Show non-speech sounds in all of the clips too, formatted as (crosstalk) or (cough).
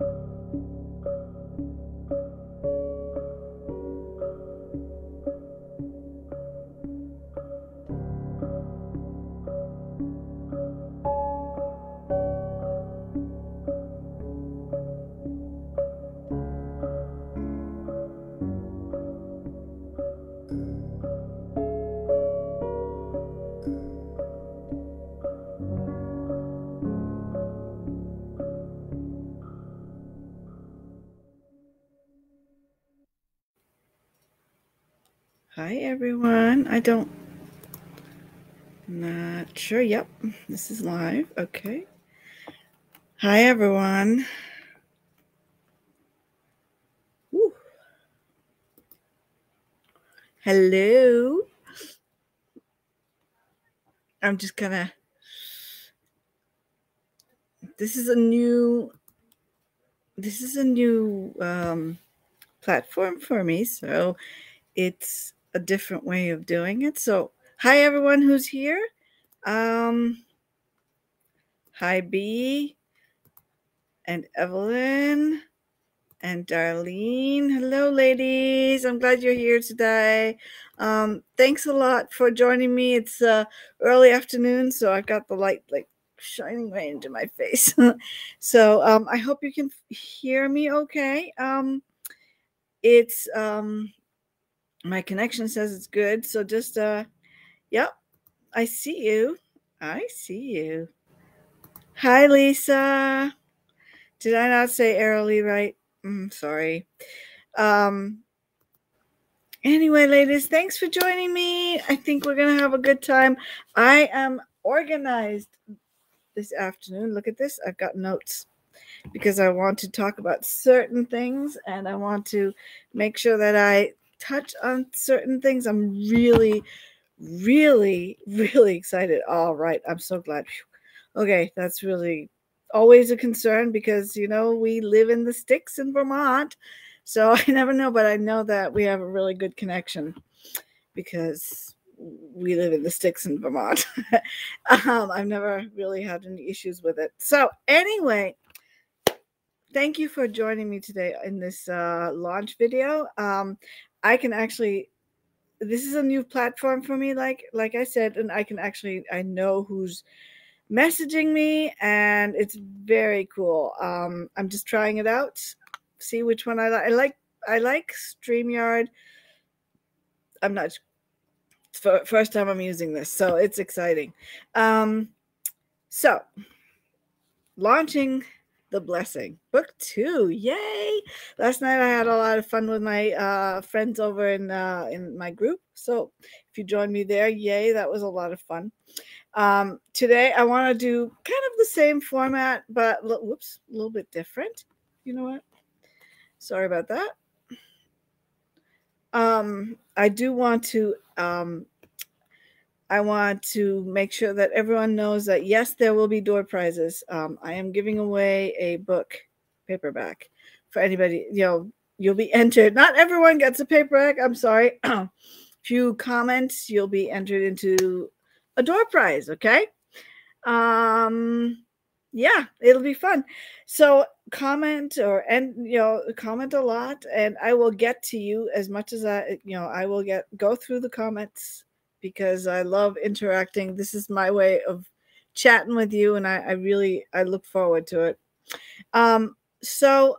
you Hi everyone. I don't not sure. Yep, this is live. Okay. Hi everyone. Woo. Hello. I'm just gonna this is a new this is a new um platform for me so it's a different way of doing it. So, hi everyone who's here. Um, hi B and Evelyn and Darlene. Hello, ladies. I'm glad you're here today. Um, thanks a lot for joining me. It's uh, early afternoon, so I've got the light like shining right into my (laughs) face. so um, I hope you can hear me okay. Um, it's um, my connection says it's good. So just uh yep, I see you. I see you. Hi Lisa. Did I not say airily right? I'm mm, sorry. Um anyway, ladies, thanks for joining me. I think we're gonna have a good time. I am organized this afternoon. Look at this. I've got notes because I want to talk about certain things and I want to make sure that I touch on certain things. I'm really, really, really excited. All right. I'm so glad. Okay. That's really always a concern because, you know, we live in the sticks in Vermont. So (laughs) I never know, but I know that we have a really good connection because we live in the sticks in Vermont. (laughs) um, I've never really had any issues with it. So, anyway, thank you for joining me today in this uh, launch video. Um, I can actually this is a new platform for me like like I said and I can actually I know who's messaging me and it's very cool. Um I'm just trying it out. See which one I like. I like I like StreamYard. I'm not first time I'm using this, so it's exciting. Um so launching the Blessing, book two. Yay! Last night I had a lot of fun with my uh, friends over in uh, in my group. So if you join me there, yay! That was a lot of fun. Um, today I want to do kind of the same format, but whoops, a little bit different. You know what? Sorry about that. Um, I do want to um, I want to make sure that everyone knows that yes, there will be door prizes. Um, I am giving away a book paperback for anybody. You know, you'll be entered. Not everyone gets a paperback. I'm sorry. if you comment, you'll be entered into a door prize. Okay. Um, yeah, it'll be fun. So comment or and you know comment a lot, and I will get to you as much as I you know I will get go through the comments because I love interacting. This is my way of chatting with you, and I, I really I look forward to it. Um, so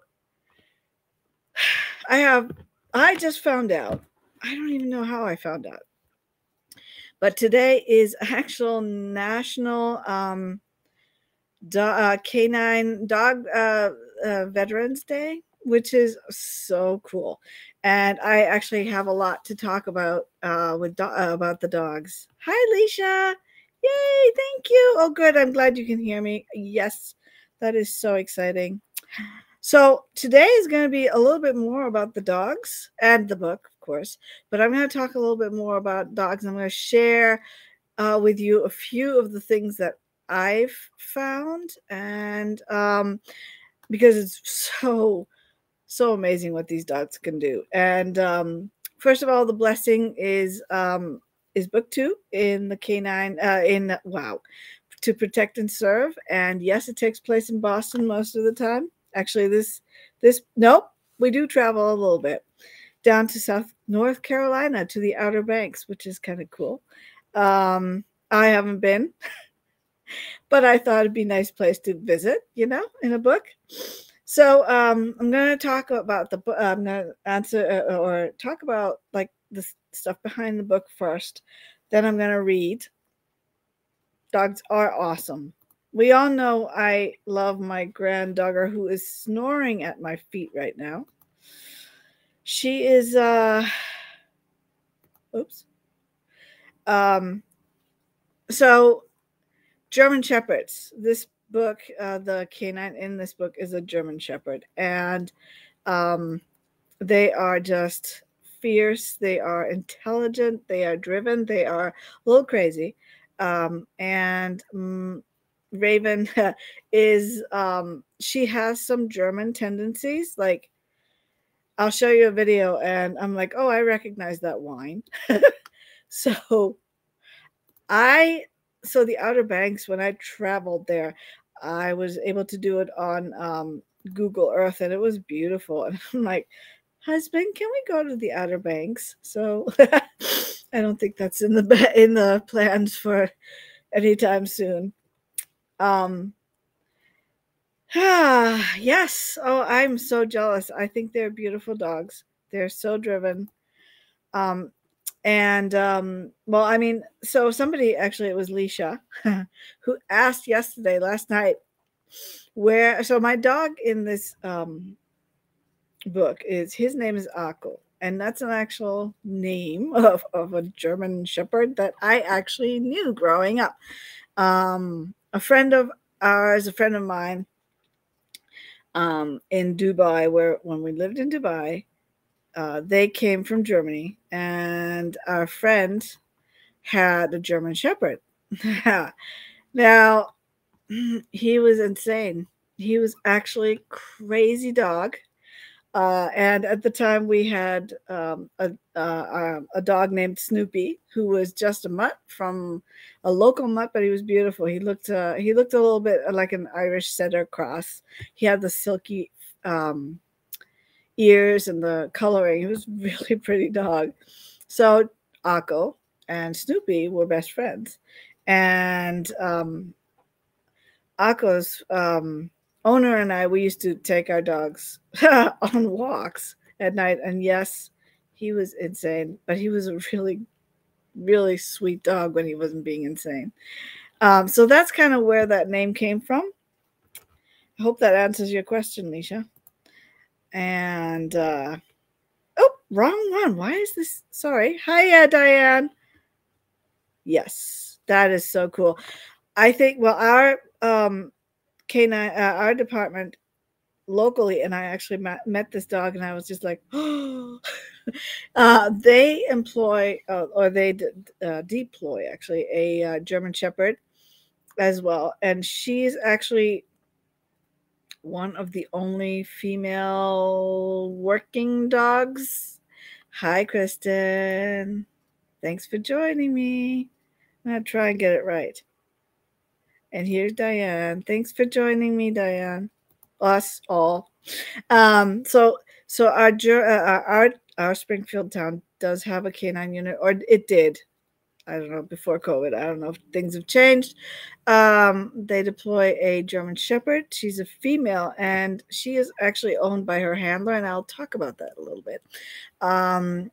(sighs) I have I just found out. I don't even know how I found out. But today is (laughs) actual National um, do, uh, Canine Dog uh, uh, Veterans Day, which is so cool and I actually have a lot to talk about uh, with do- uh, about the dogs. Hi, Leisha! Yay! Thank you. Oh, good. I'm glad you can hear me. Yes, that is so exciting. So today is going to be a little bit more about the dogs and the book, of course, but I'm going to talk a little bit more about dogs. I'm going to share uh, with you a few of the things that I've found, and um, because it's so so amazing what these dogs can do. And um, first of all, the blessing is um, is book two in the canine uh, in wow to protect and serve. And yes, it takes place in Boston most of the time. Actually, this this nope, we do travel a little bit down to South North Carolina to the Outer Banks, which is kind of cool. Um, I haven't been, (laughs) but I thought it'd be a nice place to visit, you know, in a book. So um, I'm going to talk about the book. I'm going to answer uh, or talk about like the stuff behind the book first. Then I'm going to read. Dogs are awesome. We all know I love my grand dogger who is snoring at my feet right now. She is uh oops. Um so German shepherds. This book, uh, the canine in this book is a German shepherd and um they are just fierce, they are intelligent, they are driven, they are a little crazy. Um, and mm, Raven (laughs) is um, she has some German tendencies. Like I'll show you a video, and I'm like, oh, I recognize that whine. (laughs) so I so the Outer Banks when I traveled there, I was able to do it on um, Google Earth, and it was beautiful. And I'm like, husband, can we go to the Outer Banks? So (laughs) I don't think that's in the in the plans for anytime soon. Um, ah, (sighs) yes. Oh, I'm so jealous. I think they're beautiful dogs. They're so driven. Um, and um, well, I mean, so somebody actually, it was Leisha, (laughs) who asked yesterday, last night, where. So my dog in this um, book is his name is Akko, and that's an actual name (laughs) of, of a German Shepherd that I actually knew growing up. Um, a friend of ours, a friend of mine, um, in Dubai, where when we lived in Dubai, uh, they came from Germany, and our friend had a German Shepherd. (laughs) now, (clears throat) he was insane. He was actually crazy dog. Uh, and at the time, we had um, a, uh, um, a dog named Snoopy, who was just a mutt from a local mutt, but he was beautiful. He looked uh, he looked a little bit like an Irish setter cross. He had the silky um, ears and the coloring. He was (laughs) really pretty dog. So Akko and Snoopy were best friends, and um, Akko's um, owner and I, we used to take our dogs (laughs) on walks at night. And yes, he was insane, but he was a really, really sweet dog when he wasn't being insane. Um, so that's kind of where that name came from. I hope that answers your question, Leisha. And uh, oh, wrong one. Why is this? Sorry. Hiya, Diane. Yes, that is so cool. I think. Well, our um, canine, uh, our department locally, and I actually met, met this dog, and I was just like, oh. (gasps) uh, they employ uh, or they uh, deploy actually a uh, German Shepherd as well, and she's actually one of the only female working dogs. Hi, Kristen. Thanks for joining me. I'm going to try and get it right. And here's Diane. Thanks for joining me, Diane. Us all. Um, so so our uh, our our Springfield town does have a canine unit, or it did. I don't know before COVID. I don't know if things have changed. Um, they deploy a German Shepherd. She's a female, and she is actually owned by her handler, and I'll talk about that a little bit. Um,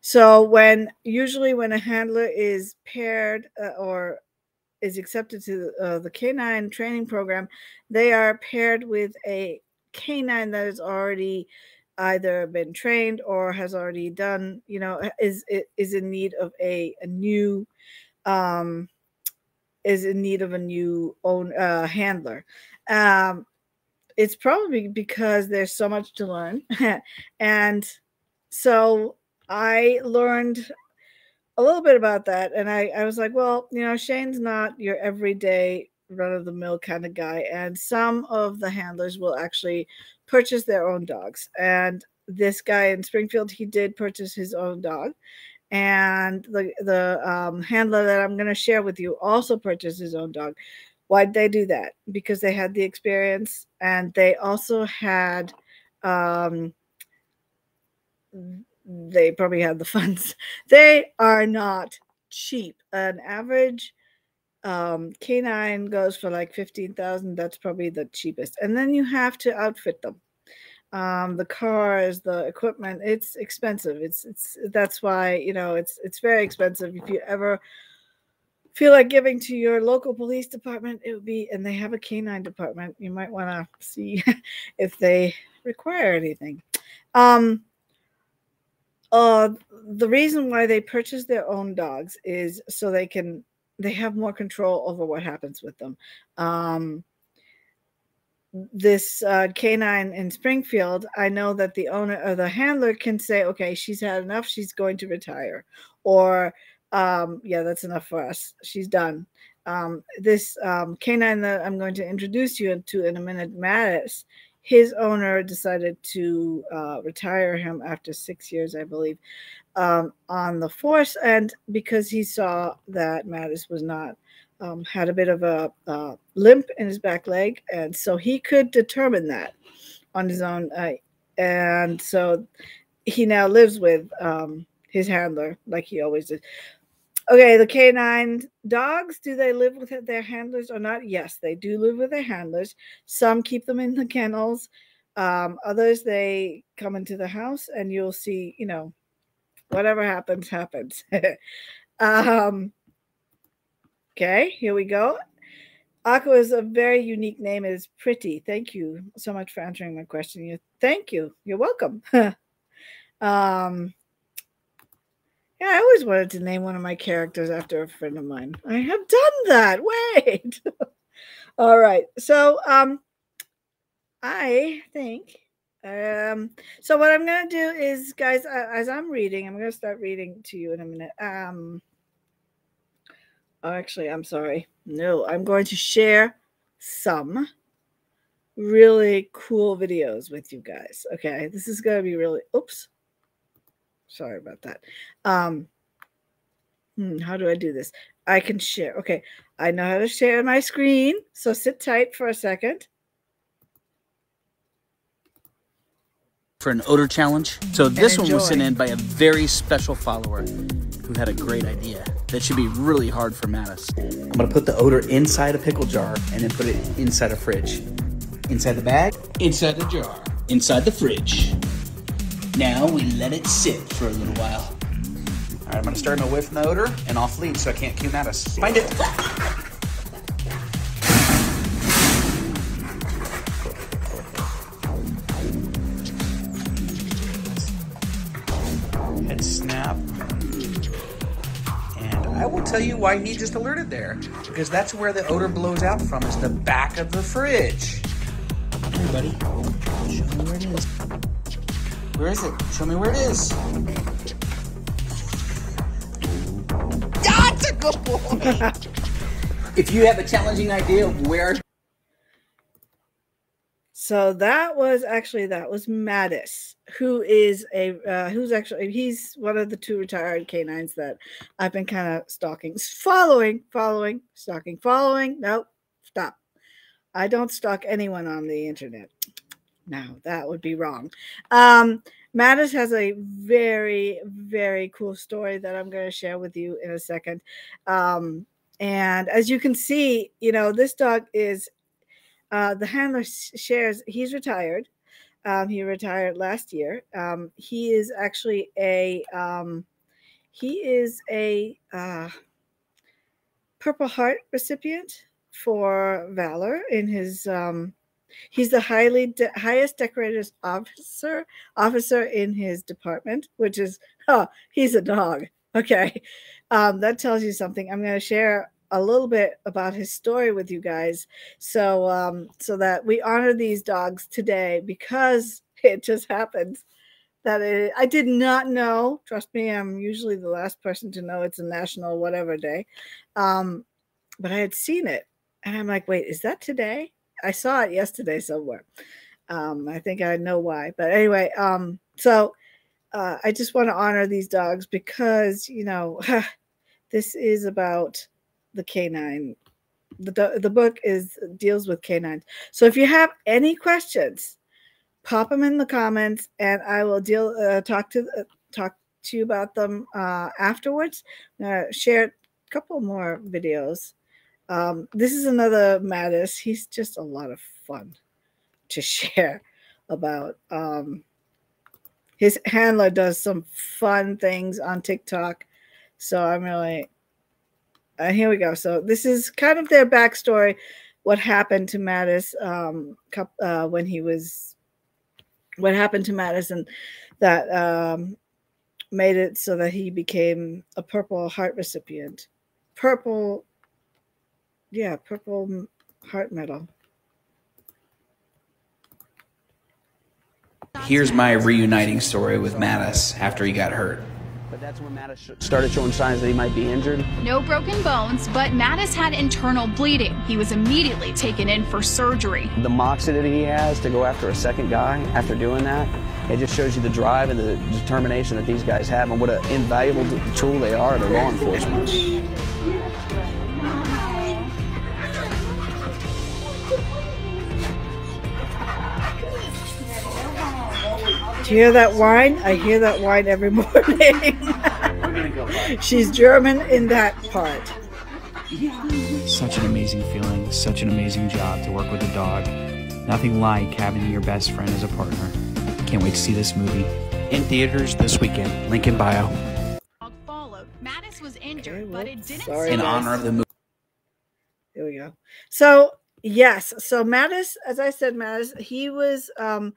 so when usually when a handler is paired uh, or is accepted to uh, the canine training program, they are paired with a canine that is already either been trained or has already done, you know, is is in need of a, a new um is in need of a new own uh, handler. Um, it's probably because there's so much to learn, (laughs) and so I learned a little bit about that. And I, I was like, well, you know, Shane's not your everyday run of the mill kind of guy. And some of the handlers will actually purchase their own dogs. And this guy in Springfield, he did purchase his own dog. And the, the um, handler that I'm going to share with you also purchased his own dog. Why'd they do that? Because they had the experience and they also had, um, they probably had the (laughs) funds. They are not cheap. An average um, canine goes for like 15,000. That's probably the cheapest. And then you have to outfit them. Um, the cars, the equipment, it's expensive. It's, it's, that's why, you know, it's, it's very expensive. If you ever feel like giving to your local police department, it would be, and they have a canine department. You might want to see (laughs) if they require anything. Um, uh, the reason why they purchase their own dogs is so they can they have more control over what happens with them. Um, this uh, canine in Springfield, I know that the owner or the handler can say, okay, she's had enough, she's going to retire. Or, um, yeah, that's enough for us, she's done. Um, this um, canine that I'm going to introduce you to in a minute, Mattis, his owner decided to uh, retire him after six years, I believe um, on the force, and because he saw that Mattis was not um, had a bit of a uh, limp in his back leg, and so he could determine that on his own, uh, and so he now lives with um, his handler like he always did. Okay, the canine dogs, do they live with their handlers or not? Yes, they do live with their handlers. Some keep them in the kennels. Um, others, they come into the house and you'll see, you know, whatever happens, happens. (laughs) um, okay, here we go. Aqua is a very unique name. It is pretty. Thank you so much for answering my question. You, thank you. You're welcome. (laughs) um, yeah, I always wanted to name one of my characters after a friend of mine. I have done that. (laughs) Wait. All right. So, um, I think um, so what I'm going to do is, guys, uh, as I'm reading, I'm going to start reading to you in a minute. Um, oh, actually, I'm sorry. No, I'm going to share some really cool videos with you guys. Okay, this is going to be really. Oops, sorry about that. Um, hmm, how do I do this? I can share. Okay, I know how to share my screen. So sit tight for a second. for an odor challenge. So this one was sent in by a very special follower who had a great idea that should be really hard for Mattis. I'm gonna put the odor inside a pickle jar and then put it inside a fridge. Inside the bag, inside the jar, inside the fridge. Now we let it sit for a little while. All right, I'm gonna start my away from the odor and off lead so I can't cue Mattis. Find it. Head snap. And I will tell you why he just alerted there. Because that's where the odor blows out from, is the back of the fridge. Hey, buddy. Show me where it is. Where is it? Show me where it is. That's a good boy. if you have a challenging idea of where so that was actually that was Mattis, who is a uh, who's actually he's one of the two retired canines that I've been kind of stalking, following, following, stalking, following. Nope, stop. I don't stalk anyone on the internet. No, that would be wrong. Um, Mattis has a very, very cool story that I'm going to share with you in a second. Um, and as you can see, you know, this dog is uh, the handler shares he's retired. Um, he retired last year. Um, he is actually a um, he is a uh, Purple Heart recipient for valor in his. Um, he's the highly de- highest decorated officer officer in his department, which is oh, he's a dog. Okay, um, that tells you something. I'm going to share a little bit about his story with you guys so um so that we honor these dogs today because (laughs) it just happens that it, I did not know. Trust me, I'm usually the last person to know it's a national whatever day. Um, but I had seen it, and I'm like, wait, is that today? I saw it yesterday somewhere. Um, I think I know why, but anyway, um, so uh, I just want to honor these dogs because you know (sighs) this is about the canine the the book is deals with canines. So if you have any questions, pop them in the comments, and I will deal uh, talk to uh, talk to you about them uh, afterwards. Share a couple more videos. Um, this is another Mattis. He's just a lot of fun to (laughs) share about. Um, his handler does some fun things on TikTok. So I'm really, uh, here we go. So this is kind of their backstory, what happened to Mattis um, uh, when he was, what happened to Mattis and that um, made it so that he became a Purple Heart recipient. Purple, yeah, Purple Heart Medal. Here's my reuniting story with Mattis after he got hurt. But that's when Mattis started showing signs that he might be injured. No broken bones, but Mattis had internal bleeding. He was immediately taken in for surgery. The moxie that he has to go after a second guy after doing that, it just shows you the drive and the determination that these guys have and what an invaluable tool they are to law enforcement. Do you hear that whine? I hear that whine every (laughs) morning. She's German in that part. Such an amazing feeling, such an amazing job to work with a dog. Nothing like having your best friend as a partner. Can't wait to see this movie. In theaters this weekend. Link in bio. Followed. Mattis was injured, okay, well, but it didn't sorry, in honor of the movie. There we go. So yes, so Mattis, as I said, Mattis, he was um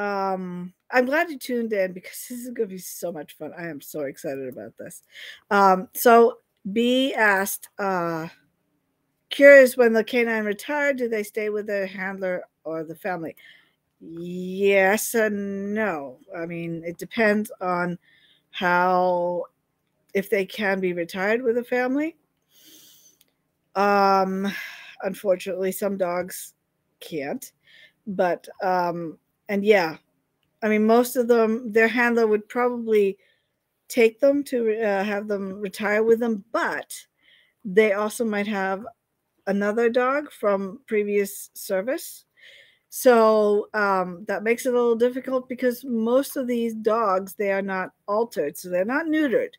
um i'm glad you tuned in because (laughs) this is going to be so much fun. I am so excited about this. Um so b asked uh curious when the canine retired do they stay with their handler or the family? Yes and no. I mean it depends on how if they can be retired with a family. Um (sighs) unfortunately some dogs can't but um and yeah, I mean, most of them, their handler would probably take them to uh, have them retire with them, but they also might have another dog from previous service. So um, that makes it a little difficult because most of these dogs, they are not altered. So they're not neutered.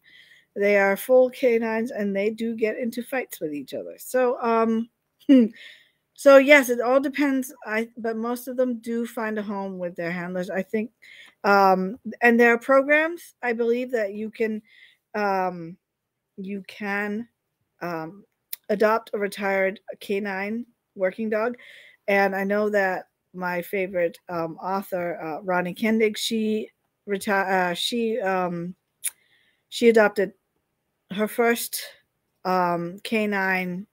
They are full canines and they do get into fights with each other. So um, (laughs) So yes, it all depends. I but most of them do find a home with their handlers. I think, um, and there are programs. I believe that you can, um, you can um, adopt a retired canine working dog, and I know that my favorite um, author, uh, Ronie Kendig, she retired. Uh, she um, she adopted her first um, canine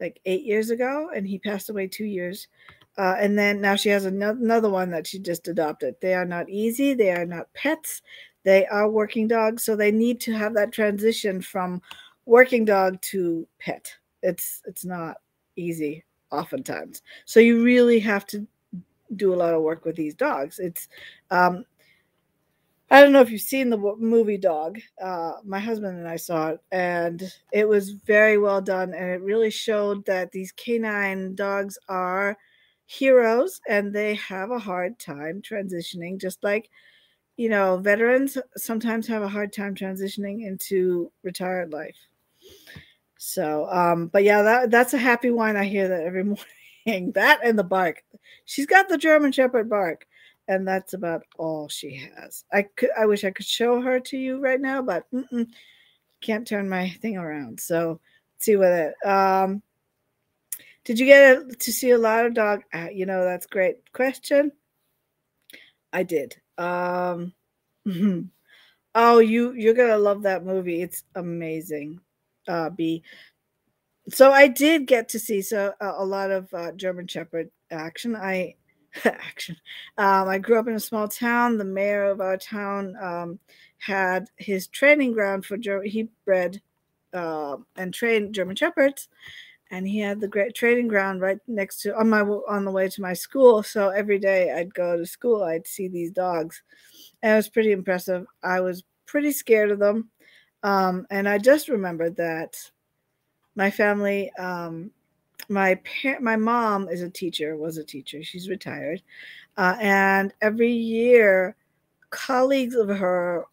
like eight years ago, and he passed away two years. Uh, and then now she has another, another one that she just adopted. They are not easy. They are not pets. They are working dogs, so they need to have that transition from working dog to pet. It's it's not easy oftentimes. So you really have to do a lot of work with these dogs. It's um, I don't know if you've seen the movie Dog. Uh, my husband and I saw it, and it was very well done. And it really showed that these canine dogs are heroes and they have a hard time transitioning, just like, you know, veterans sometimes have a hard time transitioning into retired life. So, um, but yeah, that, that's a happy one. I hear that every (laughs) morning. that and the bark. She's got the German Shepherd bark and that's about all she has. I could, I wish I could show her to you right now, but can't turn my thing around. So let's see what it. Um, did you get to see a lot of dog? Uh, you know, that's great question. I did. Um, (laughs) oh, you you're gonna love that movie. It's amazing. Uh, B. So I did get to see so uh, a lot of uh, German Shepherd action. I (laughs) action. Um, I grew up in a small town. The mayor of our town um, had his training ground for German. He bred uh, and trained German shepherds, and he had the great training ground right next to on my on the way to my school. So every day I'd go to school, I'd see these dogs, and it was pretty impressive. I was pretty scared of them, um, and I just remembered that my family, um, my par- my mom is a teacher, was a teacher. She's retired, uh, and every year, colleagues of her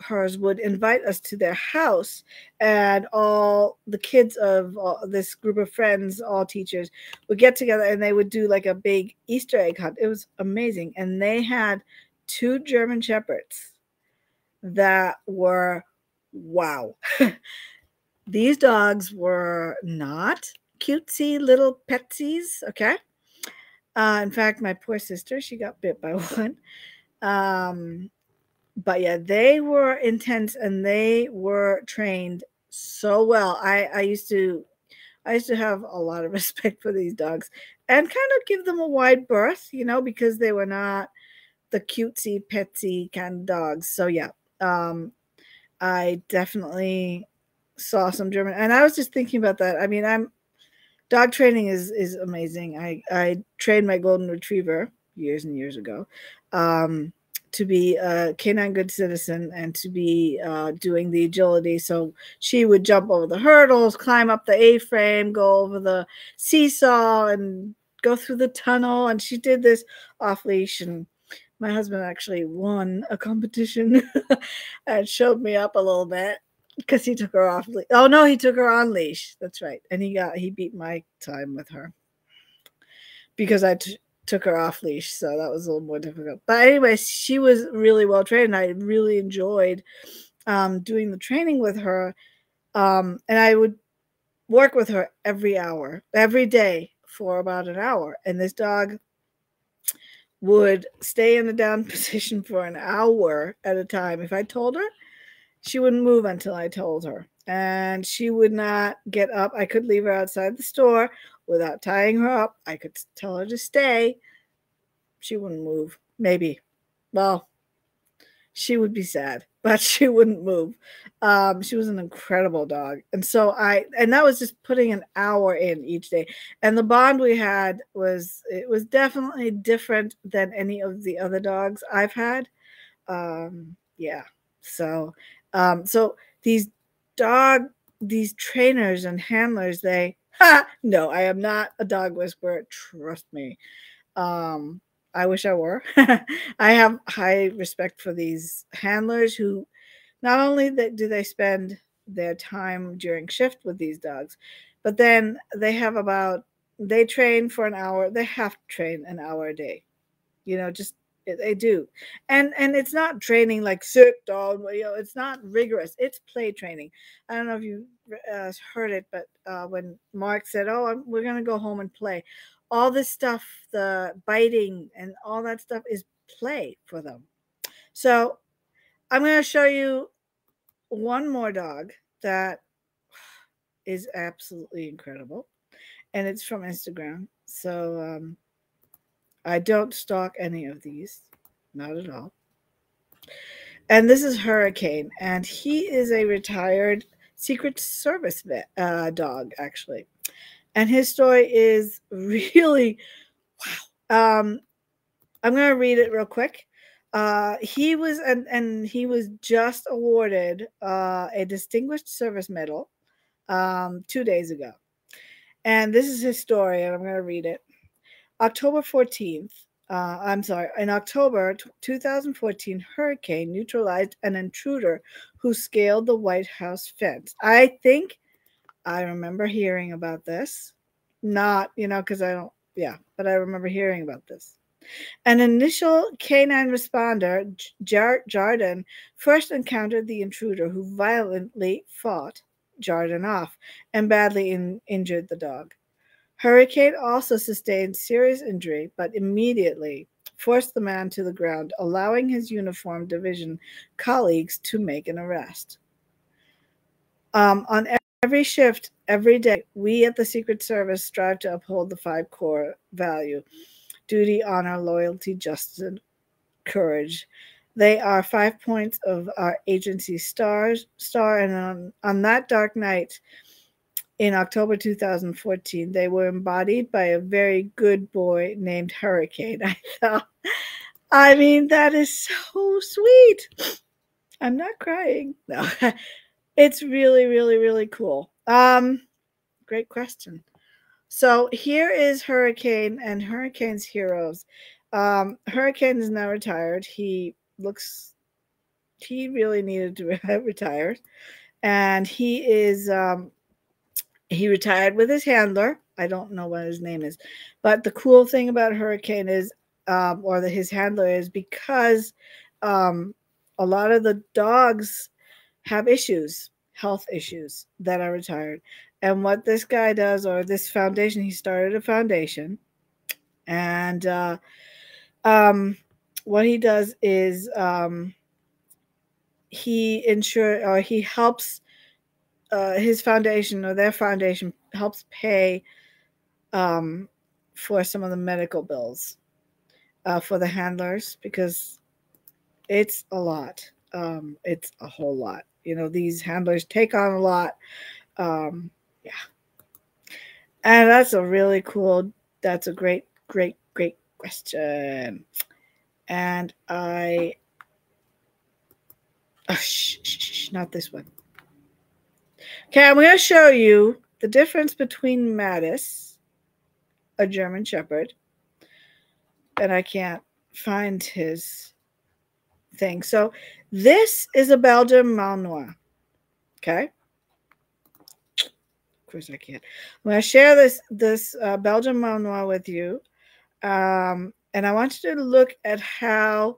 hers would invite us to their house and all the kids of all, this group of friends all teachers would get together and they would do like a big easter egg hunt it was amazing and they had two german shepherds that were wow (laughs) these dogs were not cutesy little petsies okay uh, in fact my poor sister she got bit by (laughs) one um, but yeah, they were intense and they were trained so well. I I used to I used to have a lot of (laughs) respect for these dogs and kind of give them a wide berth, you know, because they were not the cutesy petsy kind of dogs. So yeah, um, I definitely saw some German, and I was just thinking about that. I mean, I'm dog training is is amazing. I I trained my golden retriever years and years ago. Um, to be a canine good citizen and to be uh, doing the agility. So she would jump over the hurdles, climb up the A frame, go over the seesaw, and go through the tunnel. And she did this off leash. And my husband actually won a competition (laughs) and showed me up a little bit because he took her off. Oh no, he took her on leash. That's right, and he got he beat my time with her because I took her off leash, so that was a little more difficult. But anyway, she was really well trained. I really enjoyed um, doing the training with her, um, and I would work with her every hour, every day for about an hour. And this dog would stay in the down (laughs) position for an hour at a time. If I told her, she wouldn't move until I told her. And she would not get up. I could leave her outside the store without tying her up. I could tell her to stay. She wouldn't move. Maybe. Well, she would be sad, (laughs) but she wouldn't move. Um, she was an incredible dog. And so I, and that was just putting an hour in each day. And the bond we had was, it was definitely different than any of the other dogs I've had. Um, yeah. So, um, so these dog, these trainers and handlers, they, Ha! No, I am not a dog whisperer. Trust me. Um, I wish I were. (laughs) I have high respect for these handlers who not only that do they spend their time during shift with these dogs, but then they have about they train for an hour. They have to train an hour a day. You know, just they do, and and it's not training like sit down. You know, it's not rigorous. It's play training. I don't know if you uh, heard it, but uh, when Mark said, "Oh, I'm, we're gonna go home and play," all this stuff, the biting and all that stuff, is play for them. So I'm gonna show you one more dog that is absolutely incredible, and it's from Instagram. So um, I don't stalk any of these, not at all. And this is Hurricane, and he is a retired Secret Service uh, dog, actually. And his story is (laughs) really wow. Um, I'm going to read it real quick. Uh, he was and and he was just awarded uh, a Distinguished Service Medal um, two days ago, and this is his story, and I'm going to read it. October 14th, uh, I'm sorry, in October 2014, hurricane neutralized an intruder who scaled the White House fence. I think I remember hearing about this. Not, you know, because I don't, yeah, but I remember hearing about this. An initial canine responder, Jar- Jordan, first encountered the intruder who violently fought Jordan off and badly in- injured the dog. Hurricane also sustained serious injury, but immediately forced the man to the ground, allowing his uniformed division colleagues to make an arrest. Um, on every shift, every day, we at the Secret Service strive to uphold the five core value duty, honor, loyalty, justice, and courage. They are five points of our agency stars, star, and on, on that dark night, in October 2014. They were embodied by a very good boy named Hurricane. (laughs) I thought, I mean, that is so sweet. I'm not crying. No, (laughs) it's really, really, really cool. Um, great question. So here is Hurricane and Hurricane's heroes. Um, Hurricane is now retired. He looks, he really needed to (laughs) retire. And he is, um, he retired with his handler. I don't know what his name is. But the cool thing about Hurricane is, um, or the, his handler is because um, a lot of the dogs have issues, health issues that are retired. And what this guy does, or this foundation, he started a foundation. And uh, um, what he does is um, he ensure or he helps uh, his foundation or their foundation helps pay um, for some of the medical bills uh, for the handlers because it's a lot. Um, it's a whole lot. You know, these handlers take on a lot. Um, yeah. And that's a really cool, that's a great, great, great question. And I, oh, shh, shh, shh, not this one. Okay, I'm going to show you the difference between Mattis, a German Shepherd, and I can't find his thing. So this is a Belgian Malinois. Okay. Of course I can't. I'm going to share this this uh, Belgian Malinois with you. Um, and I want you to look at how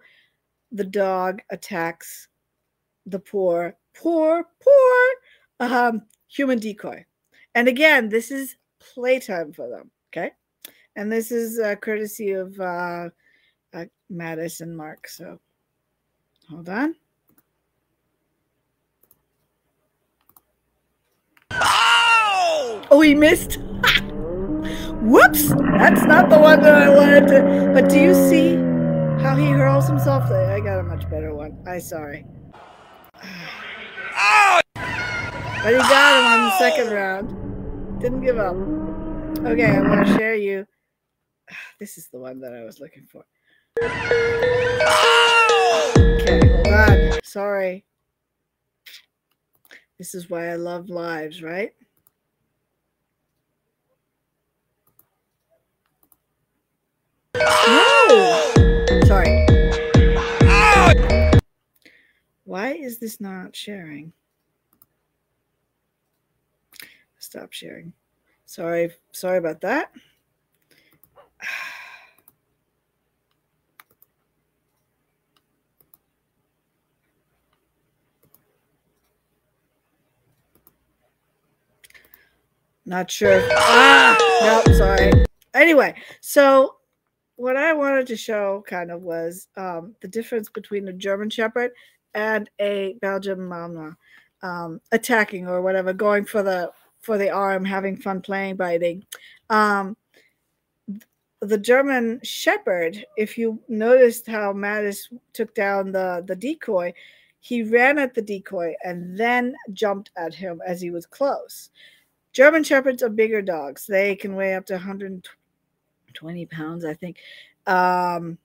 the dog attacks the poor, poor, poor um, human decoy. And again, this is playtime for them. Okay. And this is uh, courtesy of uh, uh, Mattis and Mark. So hold on. Oh, oh he missed. Whoops! That's not the one that I wanted to. But do you see how he hurls himself? I got a much better one. I sorry. Oh! But he got him on the second round. Didn't give up. Okay, I'm going to share you. (sighs) This is the one that I was looking for. Okay, hold on. Sorry. This is why I love lives, right? No! Sorry. Why is this not sharing? Stop sharing. Sorry, sorry about that. (sighs) Not sure. Ah, no, sorry. Anyway, so what I wanted to show kind of was um, the difference between a German Shepherd and a Belgian Malinois um, attacking or whatever, going for the for the arm, having fun playing, biting. Um, the German Shepherd, if you noticed how Mattis took down the the decoy, he ran at the decoy and then jumped at him as he was close. German Shepherds are bigger dogs. They can weigh up to 120 pounds, I think. Um,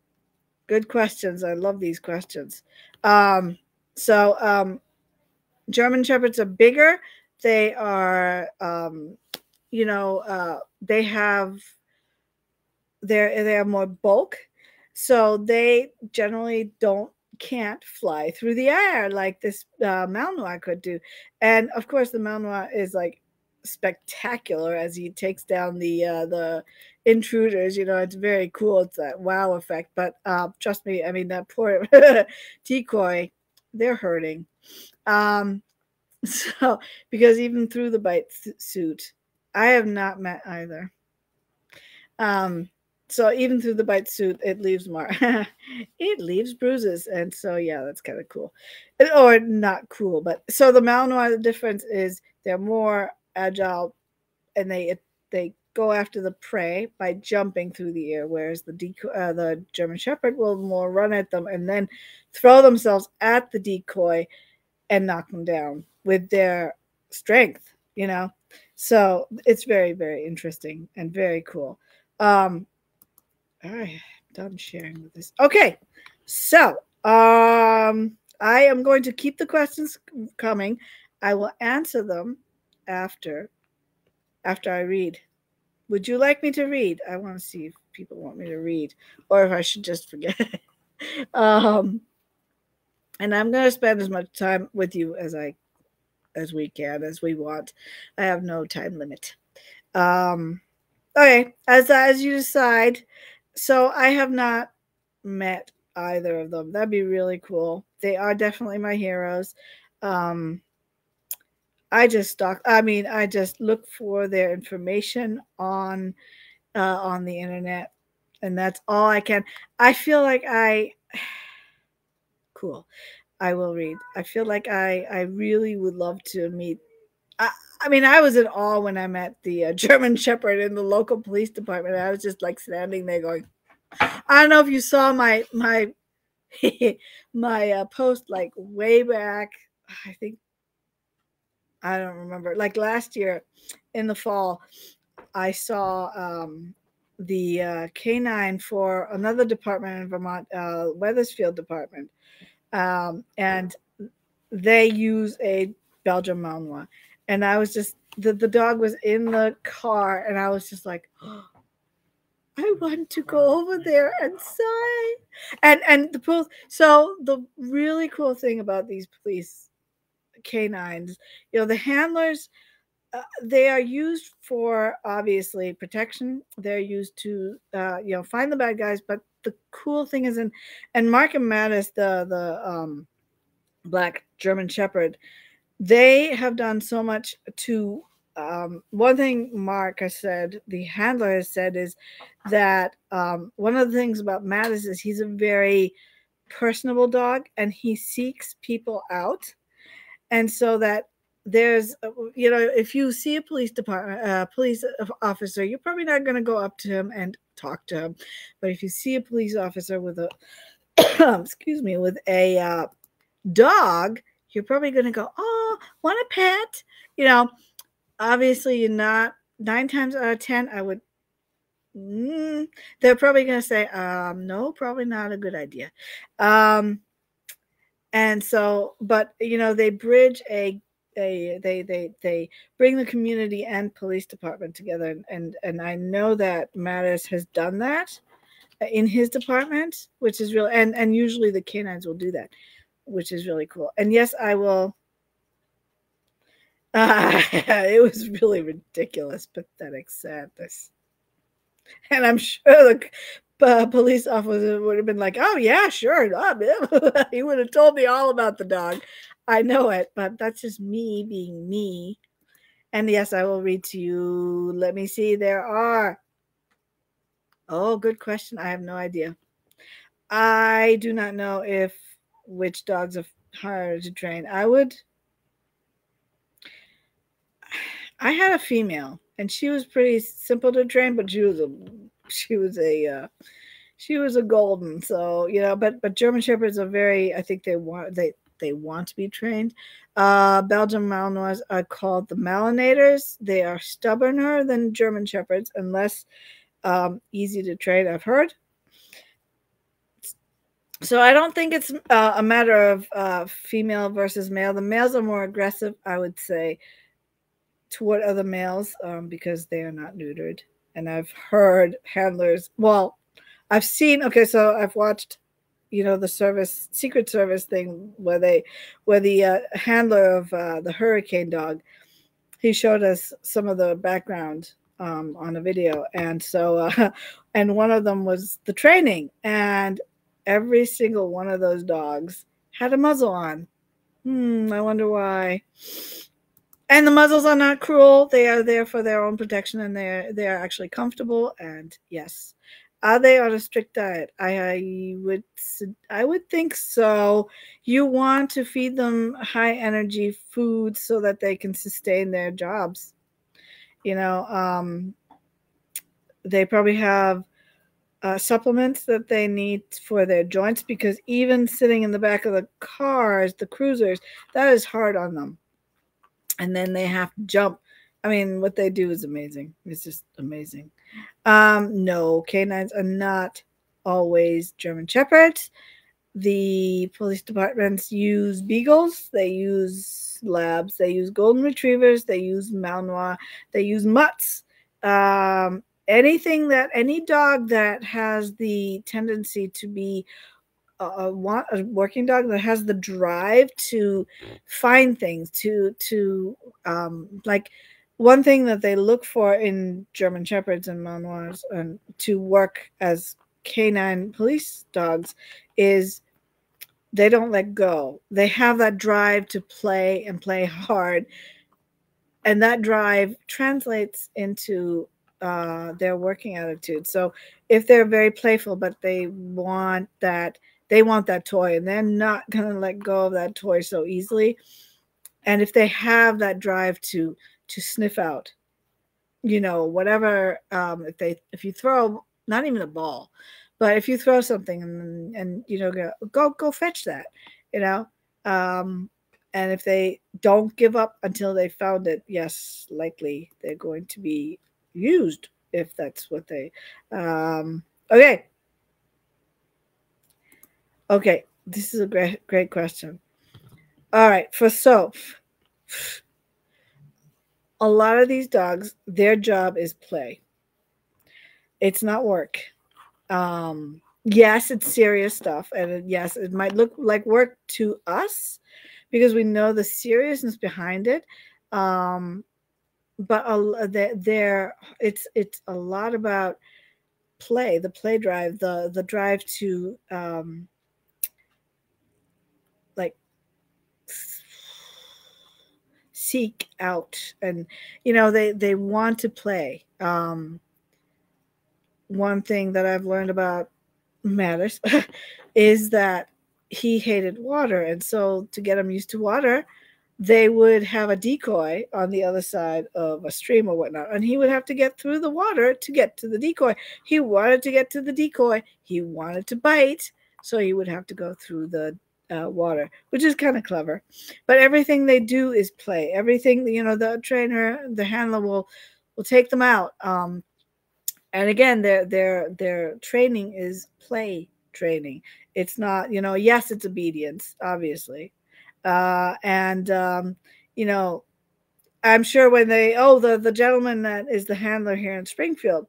good questions. I love these questions. Um, so, um, German Shepherds are bigger. They are, um, you know, uh, they have they're they have more bulk, so they generally don't can't fly through the air like this uh, Malinois could do. And of course, the Malinois is like spectacular as he takes down the uh, the intruders. You know, it's very cool. It's that wow effect. But uh, trust me, I mean that poor (laughs) decoy, they're hurting. Um, (laughs) so because even through the bite suit, I have not met either. Um, so even through the bite suit, it leaves mark. (laughs) it leaves bruises, and so yeah, that's kind of cool, or not cool. But so the Malinois, the difference is they're more agile and they they go after the prey by jumping through the air, whereas the uh, the German Shepherd will more run at them and then throw themselves at the decoy and knock them down with their strength. You know, so it's very very interesting and very cool. Um, all right, done sharing with this. Okay, so um, I am going to keep the questions coming. I will answer them after after I read. Would you like me to read? I want to see if people want me to read or if I should just forget. (laughs) um, and I'm going to spend as much time with you as I as we can as we want. I have no time limit. Um, okay, as as you decide. So I have not met either of them. That'd be really cool. They are definitely my heroes. Um, I just stalk. I mean, I just look for their information on uh, on the internet, and that's all I can. I feel like I (sighs) cool. I will read. I feel like I I really would love to meet. I, I mean, I was in awe when I met the uh, (laughs) German Shepherd in the local police department. I was just like standing there going, I don't know if you saw my my (laughs) my uh, post like way back. I think I don't remember. Like last year in the fall, I saw um, the uh, canine for another department in Vermont, uh, Weathersfield Department um, and they use a Belgian Malinois. And I was just the, the dog was in the car, and I was just like, oh, (gasps) I want to go over there and sign. And and the police. So the really cool thing about these police canines, you know, the handlers. Uh, they are used for obviously protection. They're used to, uh, you know, find the bad guys, but the cool thing is in and Mark and Mattis, the the um, black German Shepherd, they have done so much to um, one thing Mark has said, the handler has said, is that um, one of the things about Mattis is he's a very personable dog and he seeks people out. And so that there's, uh, you know, if you see a police department, uh, police officer, you're probably not going to go up to him and talk to him. But if you see a police officer with a, (coughs) excuse me, with a uh, dog, you're probably going to go, oh, want a pet? You know, obviously you're not, nine times out of 10, I would, mm, they're probably going to say, um, no, probably not a good idea. Um, and so, but, you know, they bridge a they they they they bring the community and police department together and and, i know that mattis has done that in his department which is real and and usually the canines will do that which is really cool. And yes i will. Uh, (laughs) it was really ridiculous pathetic sadness. And i'm sure the uh, police officer would have been like oh yeah sure (laughs) he would have told me all about the dog I know it, but that's just me being me. And yes, I will read to you. Let me see. There are. Oh, good question. I have no idea. I do not know if which dogs are harder to train. I would. I had a female, and she was pretty simple to train, but she was a she was a uh, she was a golden. So you know, but but German shepherds are very. I think they want they they want to be trained. Uh, Belgian Malinois are called the Malinators. They are stubborner than German Shepherds and less um, easy to train, I've heard. So I don't think it's uh, a matter of uh, female versus male. The males are more aggressive, I would say, toward other males um, because they are not neutered. And I've heard handlers, well, I've seen, okay, so I've watched you know the service secret service thing where they where the uh, handler of uh, the hurricane dog he showed us some of the background um, on a video. And so uh, (laughs) and one of them was the training. And every single one of those dogs had a muzzle on. Hmm i wonder why. And the muzzles are not cruel. They are there for their own protection and they're they're actually comfortable. And yes are they on a strict diet? I, I would I would think so. You want to feed them high energy foods so that they can sustain their jobs. You know, um, they probably have uh, supplements that they need for their joints because even sitting in the back of the cars, the cruisers, that is hard on them. And then they have to jump. I mean, what they do is amazing. It's just amazing. Um, no, canines are not always German Shepherds. the police departments use beagles, they use labs, they use golden retrievers, they use Malinois, they use mutts. Um, anything that any dog that has the tendency to be a, a, a working dog that has the drive to find things to to um, like one thing that they look for in German Shepherds and Malinois and to work as canine police dogs is they don't let go. They have that drive to play and play hard. And that drive translates into uh, their working attitude. So if they're very playful, but they want that, they want that toy and they're not going to let go of that toy so easily. And if they have that drive to, to sniff out, you know, whatever, um, if they, if you throw not even a ball, but if you throw something and, and you know, go, go, go fetch that, you know, um, and if they don't give up until they found it, yes, likely they're going to be used if that's what they um okay. Okay this is a great great question. All right for soap a lot of these dogs their job is play. It's not work. Um yes it's serious stuff and yes it might look like work to us because we know the seriousness behind it. Um but a, there it's it's a lot about play the play drive the the drive to um like seek out and you know they they want to play um one thing that i've learned about Mattis (laughs) is that he hated water and so to get him used to water they would have a decoy on the other side of a stream or whatnot, and he would have to get through the water to get to the decoy. He wanted to get to the decoy, he wanted to bite, so he would have to go through the uh, water, which is kind of clever. But everything they do is play. Everything, you know, the trainer, the handler will will take them out. Um, and again, their their their training is play training. It's not, you know, yes, it's obedience, obviously, uh, and um, you know, I'm sure when they oh the the gentleman that is the handler here in Springfield,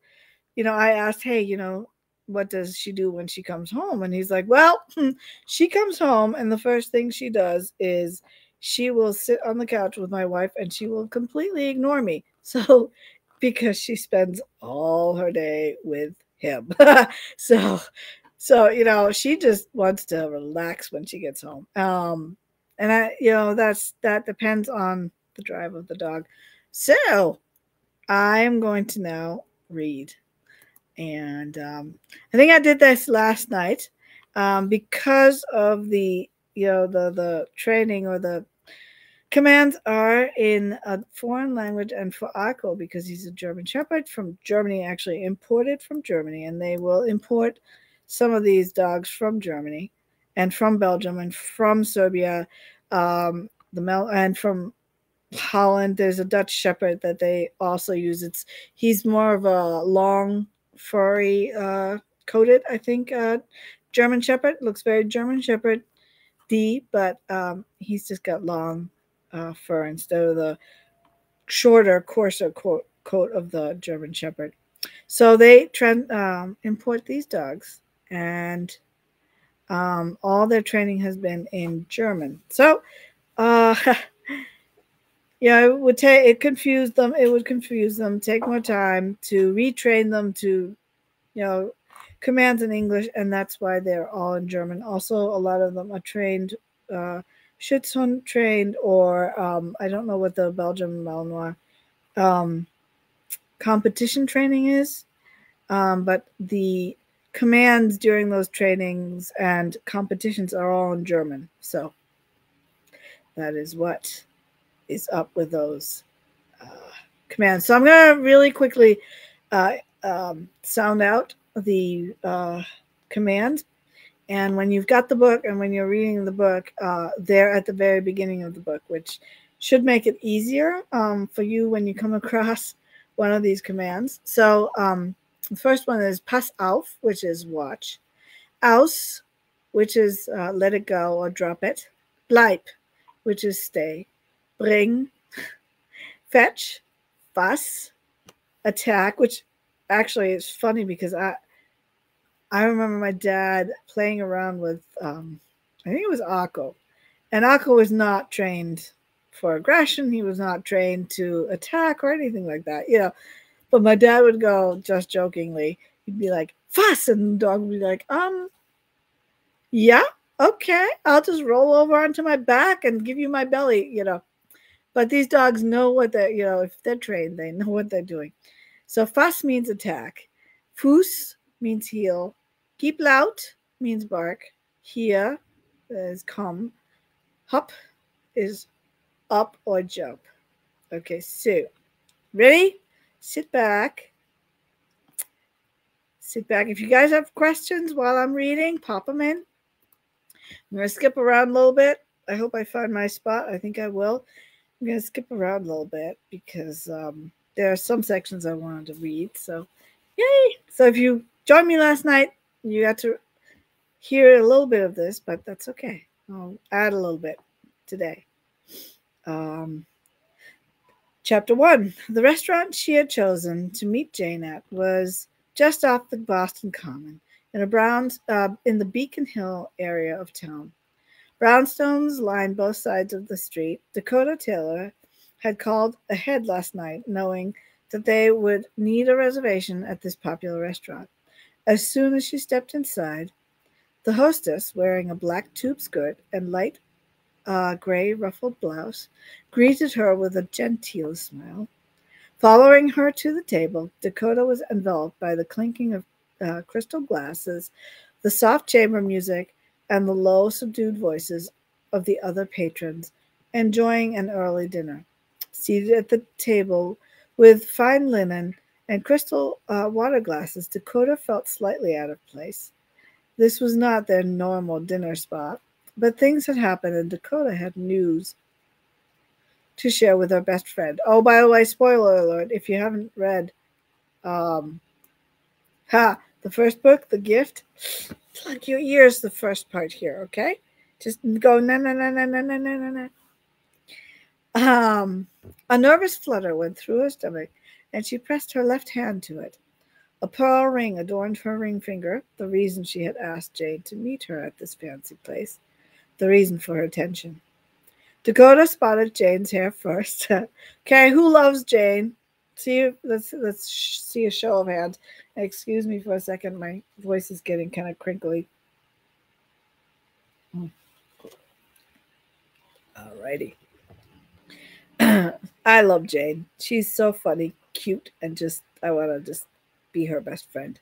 you know, I asked, hey, you know, what does she do when she comes home? And he's like, well, (laughs) she comes home and the first thing she does is she will sit on the couch with my wife and she will completely ignore me. (laughs) So because she spends all her day with him. (laughs) so so you know, she just wants to relax when she gets home. Um and I, you know, that's that depends on the drive of the dog. So I'm going to now read, and um, I think I did this last night um, because of the, you know, the the training or the commands are in a foreign language and for Akko because he's a German Shepherd from Germany, actually imported from Germany, and they will import some of these dogs from Germany and from Belgium and from Serbia, um, the Mel and from Holland. There's a Dutch Shepherd that they also use. It's he's more of a long, furry, uh, coated. I think uh, German Shepherd looks very German Shepherd D, but um, he's just got long uh, fur instead of the shorter, coarser coat, coat of the German Shepherd. So they trend, um, import these dogs and um, all their training has been in German. So, uh, (laughs) yeah, it would take it confused them. It would confuse them. Take more time to retrain them to, you know, commands in English, and that's why they're all in German. Also, a lot of them are trained, uh, Schutzhund trained, or um, I don't know what the Belgian Malinois um, competition training is, um, but the commands during those trainings and competitions are all in German. So that is what is up with those uh, commands. So I'm going to really quickly uh, um, sound out the uh, commands. And when you've got the book and when you're reading the book, uh, they're at the very beginning of the book, which should make it easier um, for you when you come (laughs) across one of these commands. So um, the first one is pass auf, which is watch. Aus, which is uh, let it go or drop it. Bleib, which is stay. Bring, fetch, fuss, attack, which actually is funny because I I remember my dad playing around with um, I think it was Akko. And Akko was not trained for aggression. He was not trained to attack or anything like that, you know. But my dad would go just jokingly, he'd be like, fuss, and the dog would be like, um, yeah, okay, I'll just roll over onto my back and give you my belly, you know. But these dogs know what they're, you know, if they're trained, they know what they're doing. So fuss means attack. Fuß means heel. Gib laut means bark. Hier is come. Hop is up or jump. Okay, so ready? Sit back. Sit back. If you guys have questions while I'm reading, pop them in. I'm going to skip around a little bit. I hope I find my spot. I think I will. I'm going to skip around a little bit because um, there are some sections I wanted to read. So, yay! So, if you joined me last night, you got to hear a little bit of this, but that's okay. I'll add a little bit today. Um, chapter one The restaurant she had chosen to meet Jane at was just off the Boston Common in a brown uh, in the Beacon Hill area of town. Brownstones lined both sides of the street. Dakota Taylor had called ahead last night, knowing that they would need a reservation at this popular restaurant. As soon as she stepped inside, the hostess, wearing a black tube skirt and light uh, gray ruffled blouse, greeted her with a genteel smile. Following her to the table, Dakota was enveloped by the clinking of uh, crystal glasses, the soft chamber music, and the low, subdued voices of the other patrons enjoying an early dinner. Seated at the table with fine linen and crystal uh, water glasses, Dakota felt slightly out of place. This was not their normal dinner spot, but things had happened, and Dakota had news to share with her best friend. Oh, by the way, spoiler alert if you haven't read um, ha, the first book, The Gift, plug your ears the first part here, okay? Just go na na na na na na na na. Um, a nervous flutter went through her stomach, and she pressed her left hand to it. A pearl ring adorned her ring finger, the reason she had asked Jane to meet her at this fancy place, the reason for her attention. Dakota spotted Jane's hair first. (laughs) okay, who loves Jane? See, let's let's see a show of hands. Excuse me for a second. My voice is getting kind of crinkly. Hmm. Alrighty. (clears throat) I love Jane. She's so funny, cute, and just I want to just be her best friend.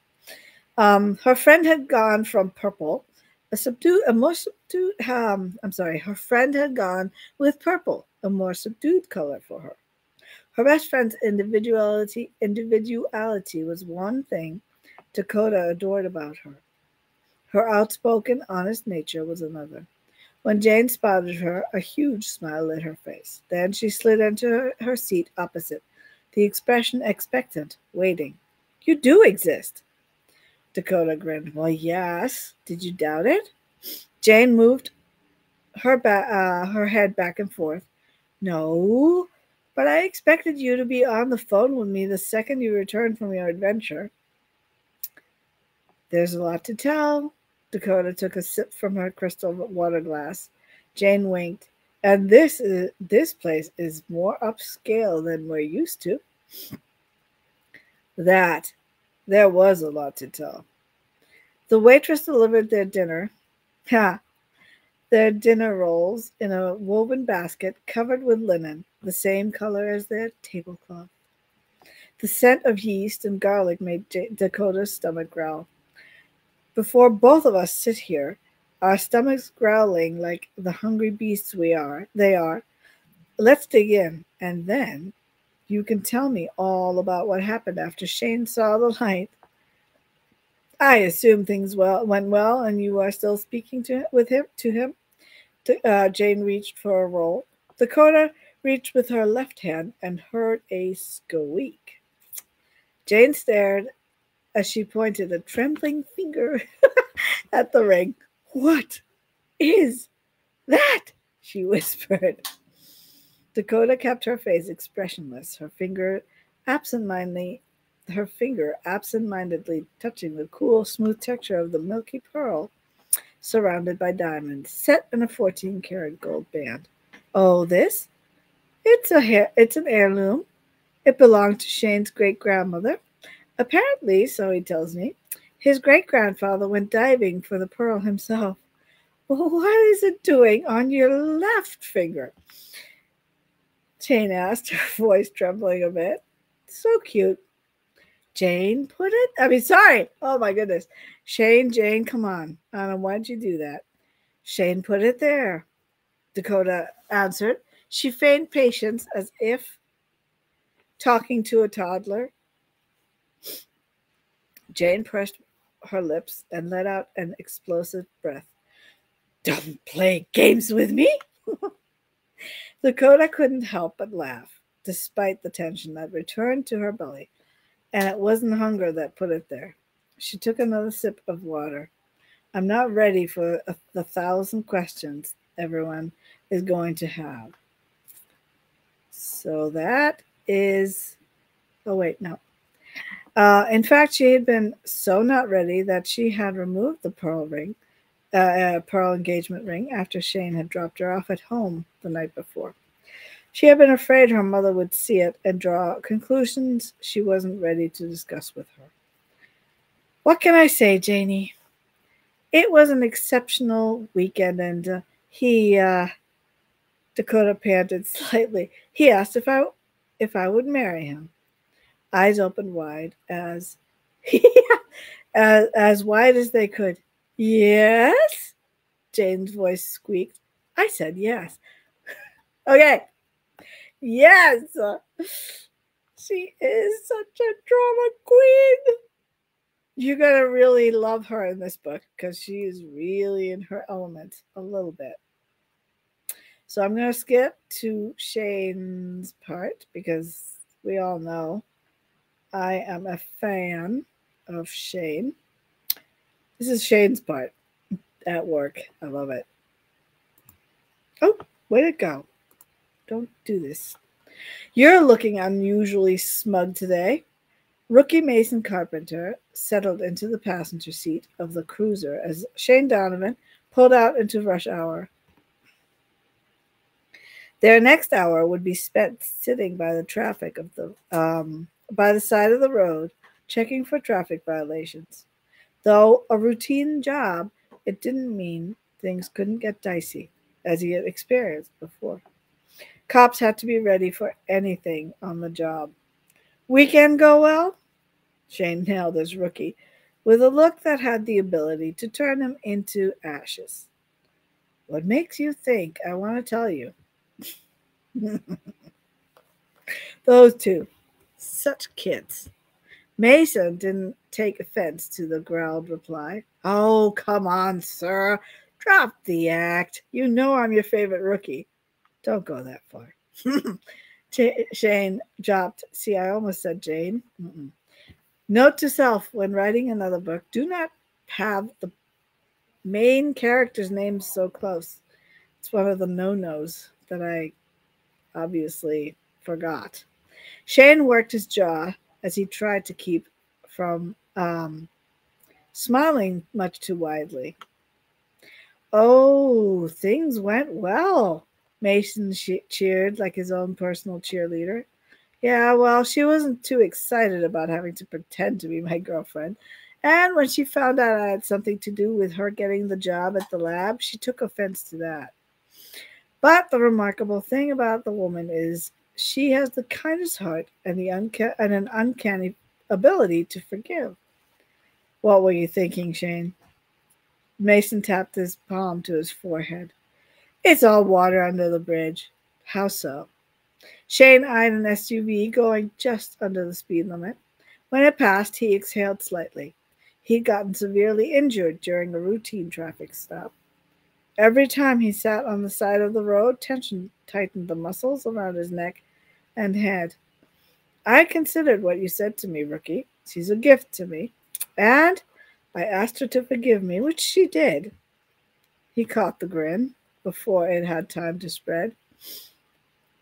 Um, her friend had gone from purple, a subdued, a more subdued. Um, I'm sorry, her friend had gone with purple, a more subdued color for her. Her best friend's individuality individuality was one thing Dakota adored about her. Her outspoken, honest nature was another. When Jane spotted her, a huge smile lit her face. Then she slid into her, her seat opposite, the expression expectant, waiting. You do exist. Dakota grinned. Well, yes. Did you doubt it? Jane moved her ba- uh, her head back and forth. No, but I expected you to be on the phone with me the second you returned from your adventure. There's a lot to tell. Dakota took a sip from her crystal water glass. Jane winked. And this is this place is more upscale than we're used to. That there was a lot to tell. The waitress delivered their dinner. Ha! Their dinner rolls in a woven basket covered with linen, the same color as their tablecloth. The scent of yeast and garlic made Dakota's stomach growl. Before both of us sit here, our stomachs growling like the hungry beasts we are, they are. Let's dig in, and then you can tell me all about what happened after Shane saw the light. I assume things well went well, and you are still speaking to with him to him. Uh, Jane reached for a roll. Dakota reached with her left hand and heard a squeak. Jane stared as she pointed a trembling finger (laughs) at the ring. What is that? She whispered. Dakota kept her face expressionless, her finger absentmindedly her finger absent-mindedly touching the cool, smooth texture of the milky pearl surrounded by diamonds, set in a 14 karat gold band. Oh, this? It's a it's an heirloom. It belonged to Shane's great grandmother. Apparently, so he tells me, his great grandfather went diving for the pearl himself. Well, what is it doing on your left finger? Jane asked, (laughs) her voice trembling a bit. So cute. Jane put it? I mean, sorry. Oh my goodness. Shane, Jane, come on. Anna, why'd you do that? Shane put it there. Dakota answered. She feigned patience as if talking to a toddler. Jane pressed her lips and let out an explosive breath. Don't play games with me. (laughs) Dakota couldn't help but laugh, despite the tension that returned to her belly. And it wasn't hunger that put it there. She took another sip of water. I'm not ready for the thousand questions everyone is going to have. So that is, oh, wait, no. Uh, in fact, she had been so not ready that she had removed the pearl ring, uh, uh, pearl engagement ring, after Shane had dropped her off at home the night before. She had been afraid her mother would see it and draw conclusions she wasn't ready to discuss with her. What can I say, Janie? It was an exceptional weekend, and uh, he, uh, Dakota panted slightly. He asked if I, if I would marry him eyes opened wide, as (laughs) as, as wide as they could. Yes, Jane's voice squeaked. I said yes. (laughs) okay. Yes. She is such a drama queen. You're going to really love her in this book because she is really in her element a little bit. So I'm going to skip to Shane's part because we all know I am a fan of Shane. This is Shane's part at work. I love it. Oh, way to go. Don't do this. You're looking unusually smug today. Rookie Mason Carpenter settled into the passenger seat of the cruiser as Shane Donovan pulled out into rush hour. Their next hour would be spent sitting by the traffic of the um, by the side of the road, checking for traffic violations. Though a routine job, it didn't mean things couldn't get dicey, as he had experienced before. Cops had to be ready for anything on the job. Weekend go well? Shane nailed his rookie with a look that had the ability to turn him into ashes. What makes you think I want to tell you? (laughs) Those two, such kids. Mason didn't take offense to the growled reply. Oh, come on, sir. Drop the act. You know I'm your favorite rookie. Don't go that far. (laughs) Shane dropped. See, I almost said Jane. Mm-mm. Note to self when writing another book do not have the main character's name so close. It's one of the no nos that I obviously forgot. Shane worked his jaw as he tried to keep from um, smiling much too widely. Oh, things went well. Mason cheered like his own personal cheerleader. Yeah, well, she wasn't too excited about having to pretend to be my girlfriend. And when she found out I had something to do with her getting the job at the lab, she took offense to that. But the remarkable thing about the woman is she has the kindest heart and the unca- and an uncanny ability to forgive. What were you thinking, Shane? Mason tapped his palm to his forehead. It's all water under the bridge. How so? Shane eyed an SUV going just under the speed limit. When it passed, he exhaled slightly. He'd gotten severely injured during a routine traffic stop. Every time he sat on the side of the road, tension tightened the muscles around his neck and head. I considered what you said to me, rookie. She's a gift to me. And I asked her to forgive me, which she did. He caught the grin before it had time to spread.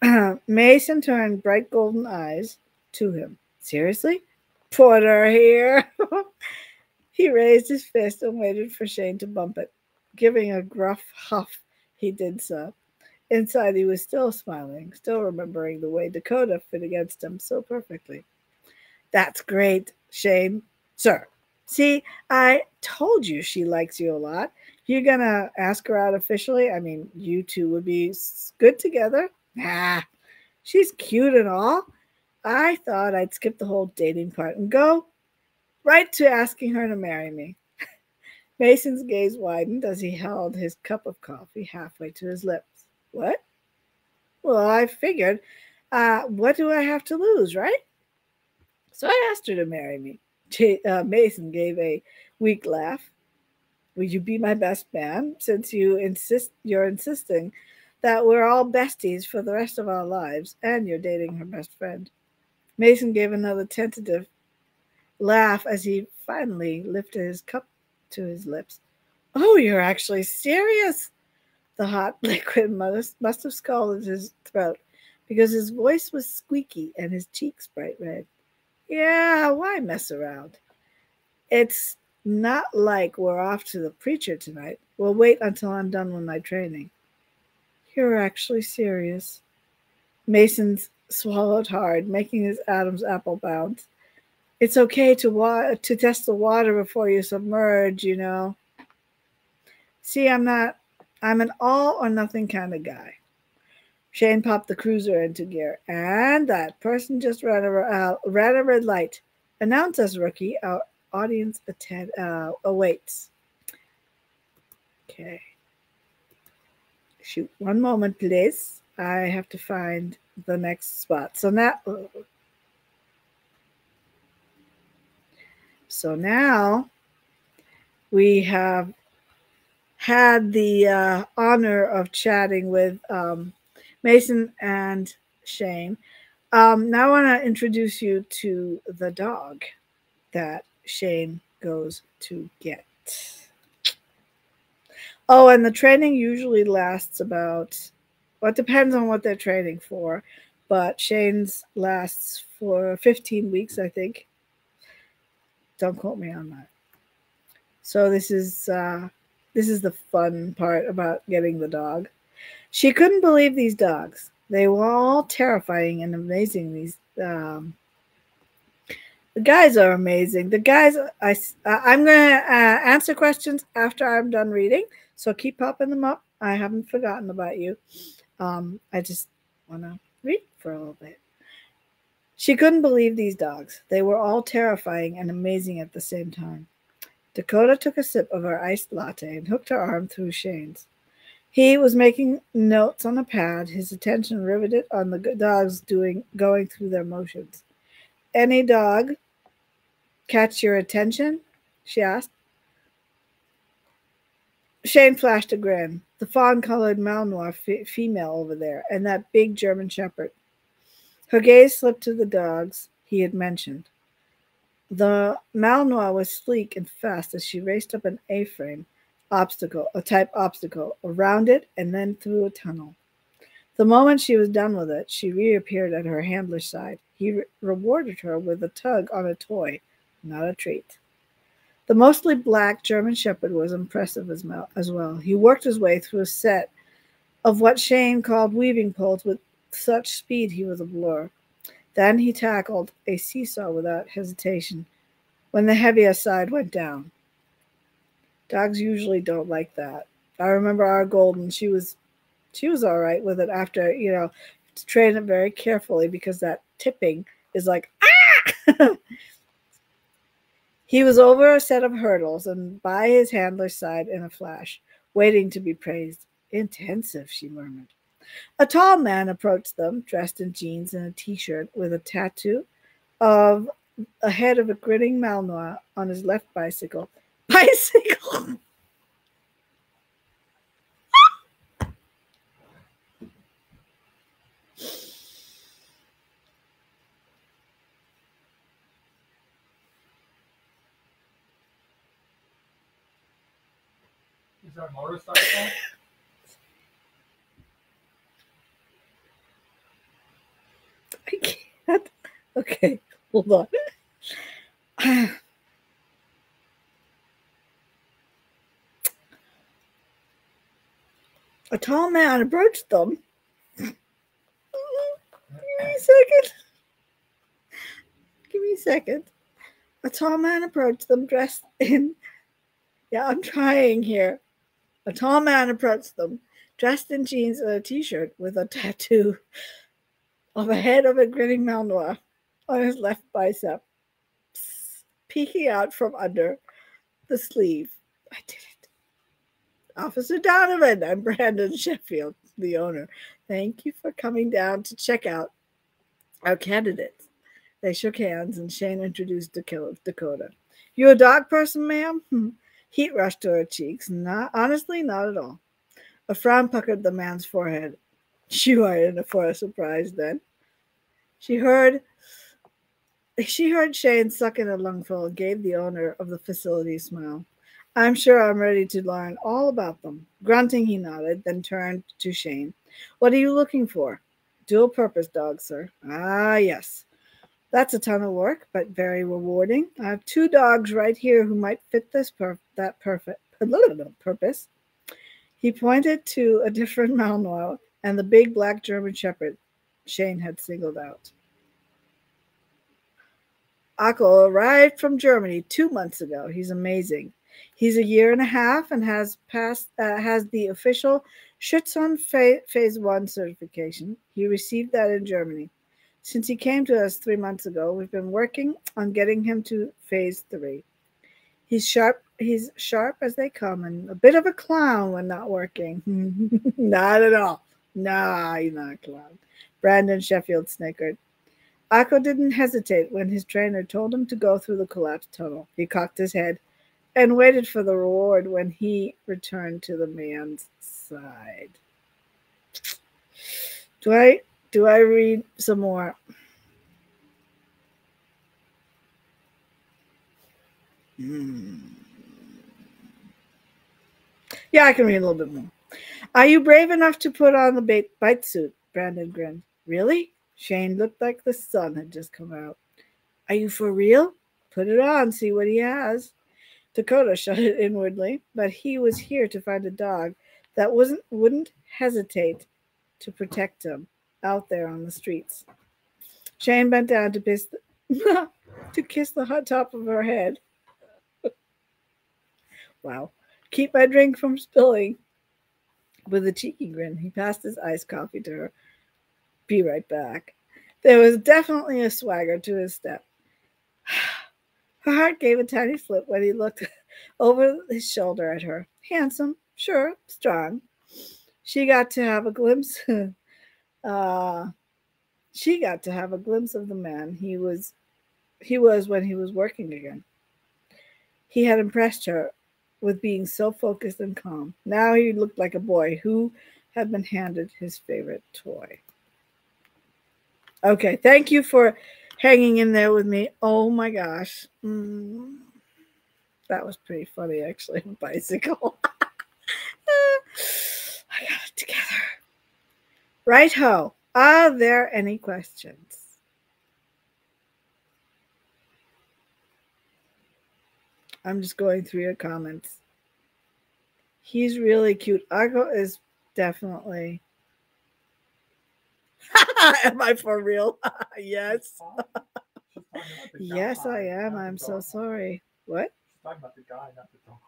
(clears throat) Mason turned bright golden eyes to him. Seriously? Porter here. (laughs) he raised his fist and waited for Shane to bump it. Giving a gruff huff, he did so. Inside, he was still smiling, still remembering the way Dakota fit against him so perfectly. That's great, Shane. Sir, see, I told you she likes you a lot. You're to ask her out officially? I mean, you two would be good together? Nah, she's cute and all. I thought I'd skip the whole dating part and go right to asking her to marry me. (laughs) Mason's gaze widened as he held his cup of coffee halfway to his lips. What? Well, I figured, uh, what do I have to lose, right? So I asked her to marry me. J- uh, Mason gave a weak laugh. Will you be my best man since you insist you're insisting that we're all besties for the rest of our lives and you're dating her best friend? Mason gave another tentative laugh as he finally lifted his cup to his lips. Oh, you're actually serious. The hot (laughs) liquid must, must have scalded his throat because his voice was squeaky and his cheeks bright red. Yeah, why mess around? It's not like we're off to the preacher tonight. We'll wait until I'm done with my training. You're actually serious. Mason swallowed hard, making his Adam's apple bounce. It's okay to wa- to test the water before you submerge, you know. See, I'm not I'm an all or nothing kind of guy. Shane popped the cruiser into gear, and that person just ran a, uh, ran a red light. Announce us, rookie. Our audience attend, uh, awaits. Okay. Shoot, one moment, please. I have to find the next spot. So now, so now we have had the uh, honor of chatting with um, Mason and Shane. Um, now I want to introduce you to the dog that Shane goes to get. Oh, and the training usually lasts about, well, it depends on what they're training for, but Shane's lasts for 15 weeks, I think. Don't quote me on that. So this is uh, this is the fun part about getting the dog. She couldn't believe these dogs. They were all terrifying and amazing. These um, the guys are amazing. The guys, I I'm gonna uh, answer questions after I'm done reading. So keep popping them up. I haven't forgotten about you. Um, I just want to read for a little bit. She couldn't believe these dogs. They were all terrifying and amazing at the same time. Dakota took a sip of her iced latte and hooked her arm through Shane's. He was making notes on a pad, his attention riveted on the dogs doing going through their motions. Any dog catch your attention? she asked. Shane flashed a grin. The fawn colored Malinois f- female over there, and that big German Shepherd. Her gaze slipped to the dogs he had mentioned. The Malinois was sleek and fast as she raced up an A frame obstacle, a type obstacle, around it, and then through a tunnel. The moment she was done with it, she reappeared at her handler's side. He re- rewarded her with a tug on a toy, not a treat. The mostly black German Shepherd was impressive as, well. He worked his way through a set of what Shane called weaving poles with such speed he was a blur. Then he tackled a seesaw without hesitation when the heavier side went down. Dogs usually don't like that. I remember our golden, she was she was all right with it after, you know, to train it very carefully because that tipping is like ah (laughs) He was over a set of hurdles and by his handler's side in a flash, waiting to be praised. Intensive, she murmured. A tall man approached them, dressed in jeans and a t shirt with a tattoo of a head of a grinning Malinois on his left bicycle. (laughs) Bicycle! A motorcycle? (laughs) I can't. Okay, hold on. (sighs) A tall man approached them. Give me a second. Give me a second. A tall man approached them dressed in. Yeah, I'm trying here. A tall man approached them dressed in jeans and a t shirt with a tattoo of a head of a grinning Malinois on his left bicep, peeking out from under the sleeve. I did it. Officer Donovan, I'm Brandon Sheffield, the owner. Thank you for coming down to check out our candidates. They shook hands and Shane introduced Dakota. You a dog person, ma'am? Hmm. Heat rushed to her cheeks. Not honestly, not at all. A frown puckered the man's forehead. You are in for a surprise then. She heard she heard Shane suck in a lungful and gave the owner of the facility a smile. I'm sure I'm ready to learn all about them. Grunting, he nodded, then turned to Shane. What are you looking for? Dual purpose dog, sir. Ah, yes. That's a ton of work, but very rewarding. I have two dogs right here who might fit this per- that perfect little (laughs) purpose. He pointed to a different (laughs) Malinois and the big black German Shepherd Shane had singled out. Akko arrived from Germany two months ago. He's amazing. He's a year and a half and has passed uh, has the official Schutzhund Phase One certification. He received that in Germany. Since he came to us three months ago, we've been working on getting him to Phase Three. He's sharp. He's sharp as they come, and a bit of a clown when not working. (laughs) not at all. Nah, he's not a clown. Brandon Sheffield snickered. Akko didn't hesitate when his trainer told him to go through the collapsed tunnel. He cocked his head and waited for the reward when he returned to the man's side. I do I read some more? Hmm. Yeah, I can read a little bit more. Are you brave enough to put on the bait bite suit? Brandon grinned. Really? Shane looked like the sun had just come out. Are you for real? Put it on, see what he has. Dakota (laughs) shuddered inwardly, but he was here to find a dog that wasn't wouldn't hesitate to protect him out there on the streets. Shane bent down to kiss the, (laughs) to kiss the hot top of her head. (laughs) wow. Keep my drink from spilling. With a cheeky grin, he passed his iced coffee to her. Be right back. There was definitely a swagger to his step. (sighs) Her heart gave a tiny flip when he looked (laughs) over his shoulder at her. Handsome, sure, strong. She got to have a glimpse. Uh, she got to have a glimpse of the man he was he was when he was working again. He had impressed her with being so focused and calm. Now he looked like a boy who had been handed his favorite toy. Okay, thank you for hanging in there with me. Oh my gosh. Mm, that was pretty funny, actually. Bicycle. (laughs) I got it together. Right ho. Are there any questions? I'm just going through your comments. He's really cute. Argo is definitely (laughs) am I for real? (laughs) yes. (laughs) yes, I am. I'm so sorry. What? talking about the guy, not the dog.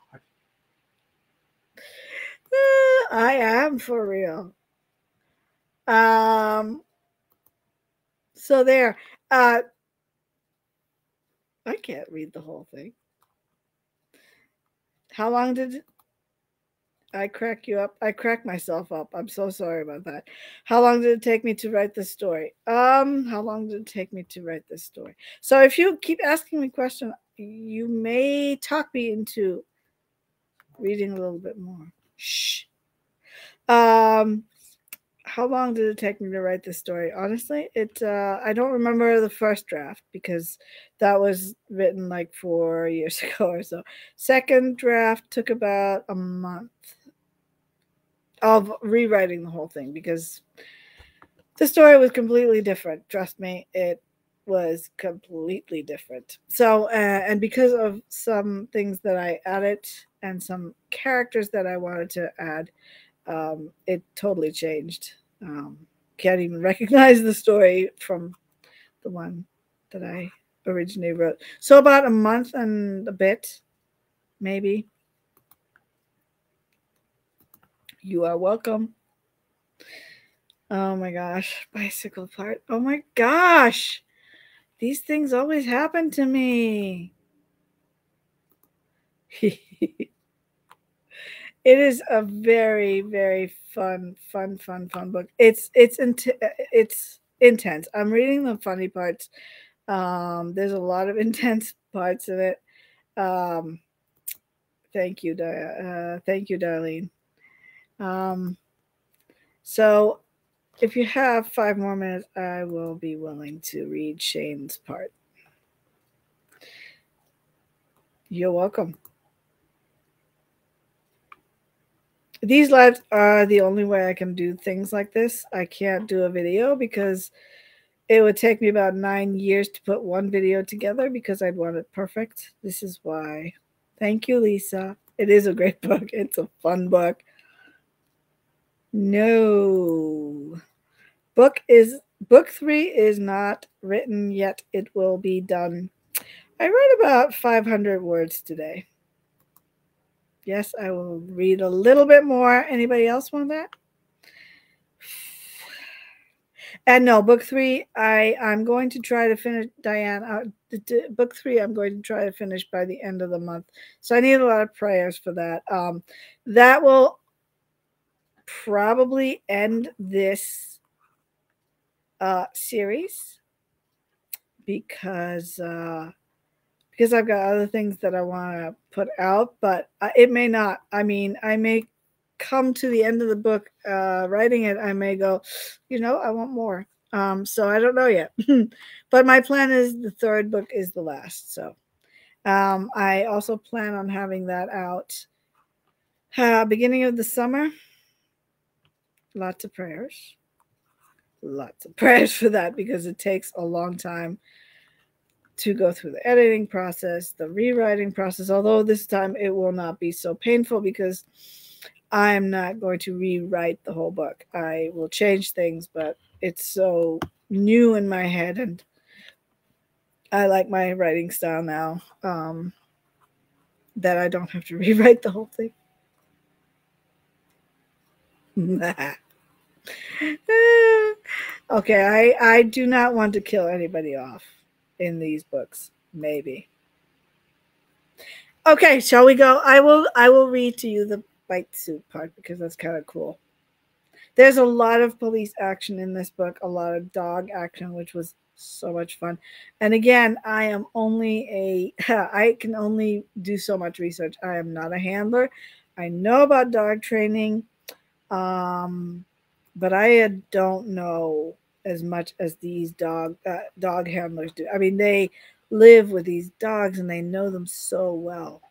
Uh, I am for real. Um. So there. Uh. I can't read the whole thing. How long did I crack you up. I crack myself up. I'm so sorry about that. How long did it take me to write this story? Um, how long did it take me to write this story? So if you keep asking me questions, you may talk me into reading a little bit more. Shh. Um, how long did it take me to write this story? Honestly, it uh, I don't remember the first draft because that was written like four (laughs) years ago or so. Second draft took about a month of rewriting the whole thing because the story was completely different. Trust me, it was completely different. So, uh, and because of some things that I added and some characters that I wanted to add, um, it totally changed. Um, can't even recognize the story from the one that I originally wrote. So, about a month and a bit, maybe. You are welcome. Oh my gosh, bicycle part. Oh my gosh. These things always happen to me. (laughs) it is a very very fun fun fun fun book. It's it's int- it's intense. I'm reading the funny parts. Um there's a lot of (laughs) intense parts of it. Um thank you uh, thank you Darlene. Um so if you have five more minutes, I will be willing to read Shane's part. You're welcome. These lives are the only way I can do things like this. I can't do a video because it would take me about nine years to put one video together because I'd want it perfect. This is why. Thank you, Lisa. It is a great (laughs) book. It's a fun book. No. Book is book 3 is not written yet. It will be done. I wrote about 500 words today. Yes, I will read a little bit more. Anybody else want that? And no, book three, I I'm going to try to finish Diane. Uh, book three, I'm going to try to finish by the end of the month. So I need a lot of prayers for that. Um, that will probably end this uh, series because uh, because I've got other things that I want to put out, but uh, it may not. I mean, I may come to the end of the book uh, writing it. I may go, you know, I want more. Um, so I don't know yet, (laughs) but my plan is the third book is the last. So um, I also plan on having that out uh, beginning of the summer lots of prayers. Lots of (laughs) prayers for that because it takes a long time to go through the editing process, the rewriting process, although this time it will not be so painful because I'm not going to rewrite the whole book. I will change things, but it's so new in my head and I like my writing style now um, that I don't have to (laughs) rewrite the whole thing. (laughs) okay, I I do not want to kill anybody off in these books. Maybe. Okay, shall we go? I will I will read to you the bite suit part because that's kind of cool. There's a lot of police action in this book, a lot of dog action, which was so much fun. And again, I am only a (laughs) I can only do so much research. I am not a handler. I know about dog training. Um but I don't know as much as these dog uh, dog handlers do. I mean, they live with these dogs and they know them so well.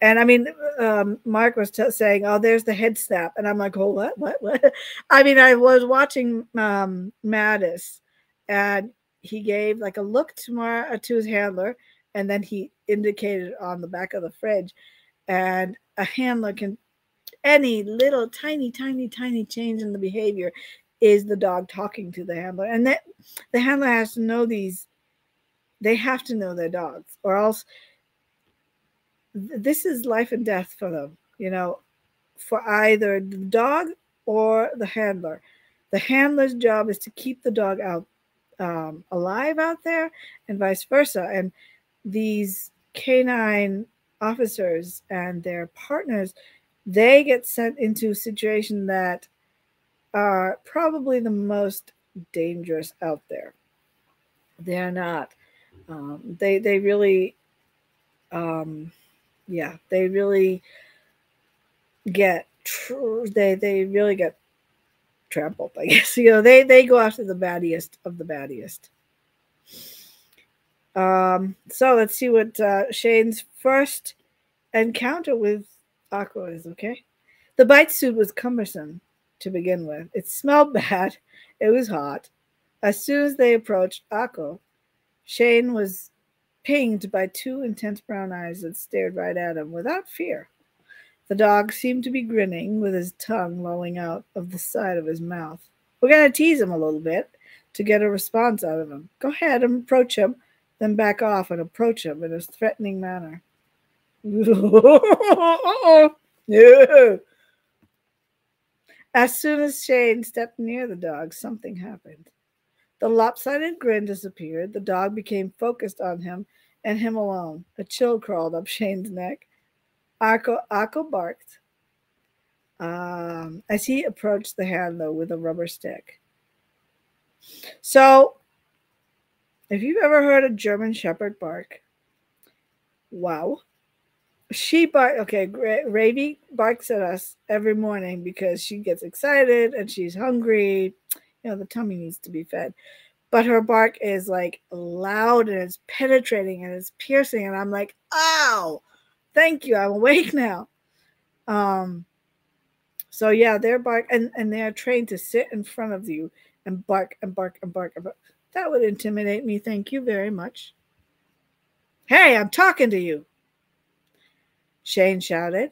And I mean, um, Mark was t- saying, "Oh, there's the head snap," and I'm like, "Oh, what? What? What?" (laughs) I mean, I was watching um, Mattis, and he gave like a look to Mar- uh, to his handler, and then he indicated on the back of the fridge, and a handler can any little tiny, tiny, tiny change in the behavior is the dog talking to the handler. And that the handler has to know these, they have to know their dogs, or else this is life and death for them, you know, for either the dog or the handler. The handler's job is to keep the dog out um, alive out there, and vice versa. And these canine officers and their partners they get sent into a situation that are probably the most dangerous out there. They're not. Um, they they really, um, yeah, they really get. Tr- they they really get trampled. I (laughs) guess you know they they go after the baddest of the baddest. Um, so let's see what uh, Shane's first encounter with Akko is. Okay, the bite suit was cumbersome to begin with. It smelled (laughs) bad. It was hot. As soon as they approached Akko, Shane was pinged by two intense brown eyes that stared right at him without fear. The dog seemed to be grinning with his tongue lolling out of the side of his mouth. We're going to tease him a little bit to get a response out of him. Go ahead and approach him, then back off and approach him in a threatening manner. (laughs) no. (laughs) As soon as Shane stepped near the dog, something happened. The lopsided grin disappeared. The dog became focused on him and him alone. A chill crawled up Shane's neck. Akko, Akko barked um, as he approached the handler with a rubber stick. So, if you've ever heard a German Shepherd bark, wow. She bark. Okay, Ravi barks at us every morning because she gets excited and she's hungry. You know, the tummy needs to be fed. But her bark is like loud and it's penetrating and it's piercing and i'm like ow! Thank you i'm awake (laughs) now. Um so yeah they're bark and and they're trained to sit in front of you and bark and bark and bark and bark. That would intimidate me. Thank you very much. Hey i'm talking to you shane shouted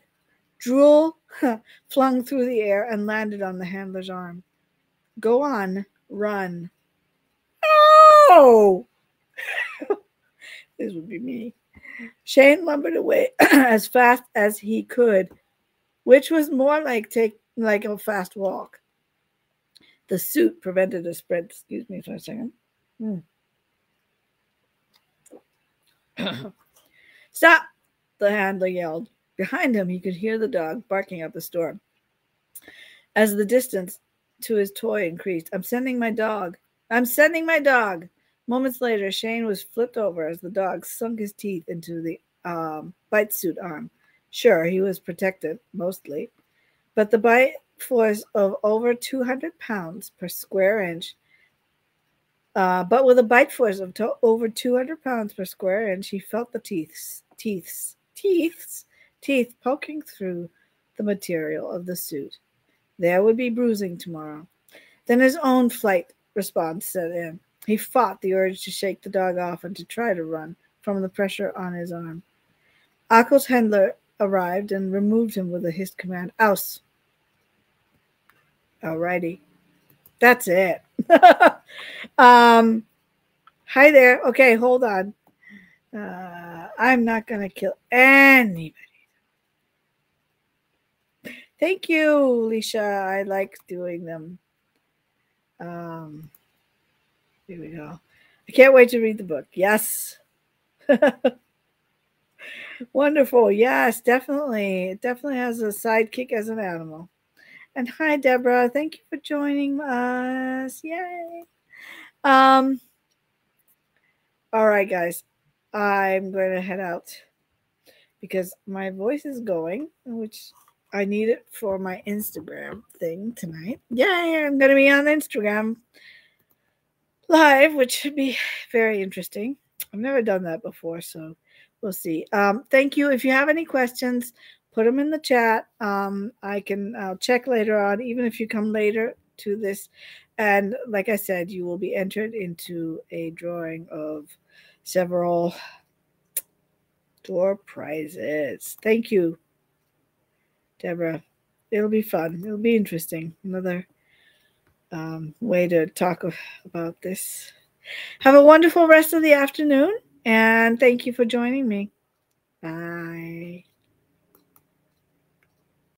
drool (laughs) flung through the air and landed on the handler's arm go on run Oh! (laughs) this would be me. Shane lumbered away (clears throat) as fast as he could, which was more like take like a fast walk. The suit prevented a sprint. Excuse me for a second. Hmm. (clears throat) Stop! The handler yelled. Behind him, he could hear the dog barking up the storm. As the distance to his toy increased, I'm sending my dog. I'm sending my dog. Moments later, Shane was flipped over as the dog sunk his teeth into the um, bite suit arm. Sure, he was protected, mostly, but the bite force of over 200 pounds per square inch. Uh, but with a bite force of to- over 200 pounds per square inch, he felt the teeth, teeth, teeth, teeth poking through the material of the suit. There would be bruising tomorrow. Then his own flight response set in. He fought the urge to shake the dog off and to try to run from the pressure on his arm. Akko's handler arrived and removed him with a hissed command, Aus. Alrighty. That's it. (laughs) um, hi there. Okay, hold on. Uh, I'm not going to kill anybody. Thank you, Alicia. I like doing them. Um, here we go. I can't wait to read the book. Yes. (laughs) Wonderful. Yes, definitely. It definitely has a sidekick as an animal. And hi, Deborah. Thank you for joining us. Yay. Um, all right, guys. I'm going to head out because my voice is going, which I need it for my Instagram thing tonight. Yay, I'm going to be on Instagram live, which should be very interesting. I've never done that before, so we'll see. Um, thank you. If you have any questions, put them in the chat. Um, I can I'll check later on, even if you come later to this. And like I said, you will be entered into a drawing of several door prizes. Thank you, Deborah. It'll be fun. It'll be interesting. Another um, way to talk about this. Have a wonderful rest of the afternoon, and thank you for joining me. Bye.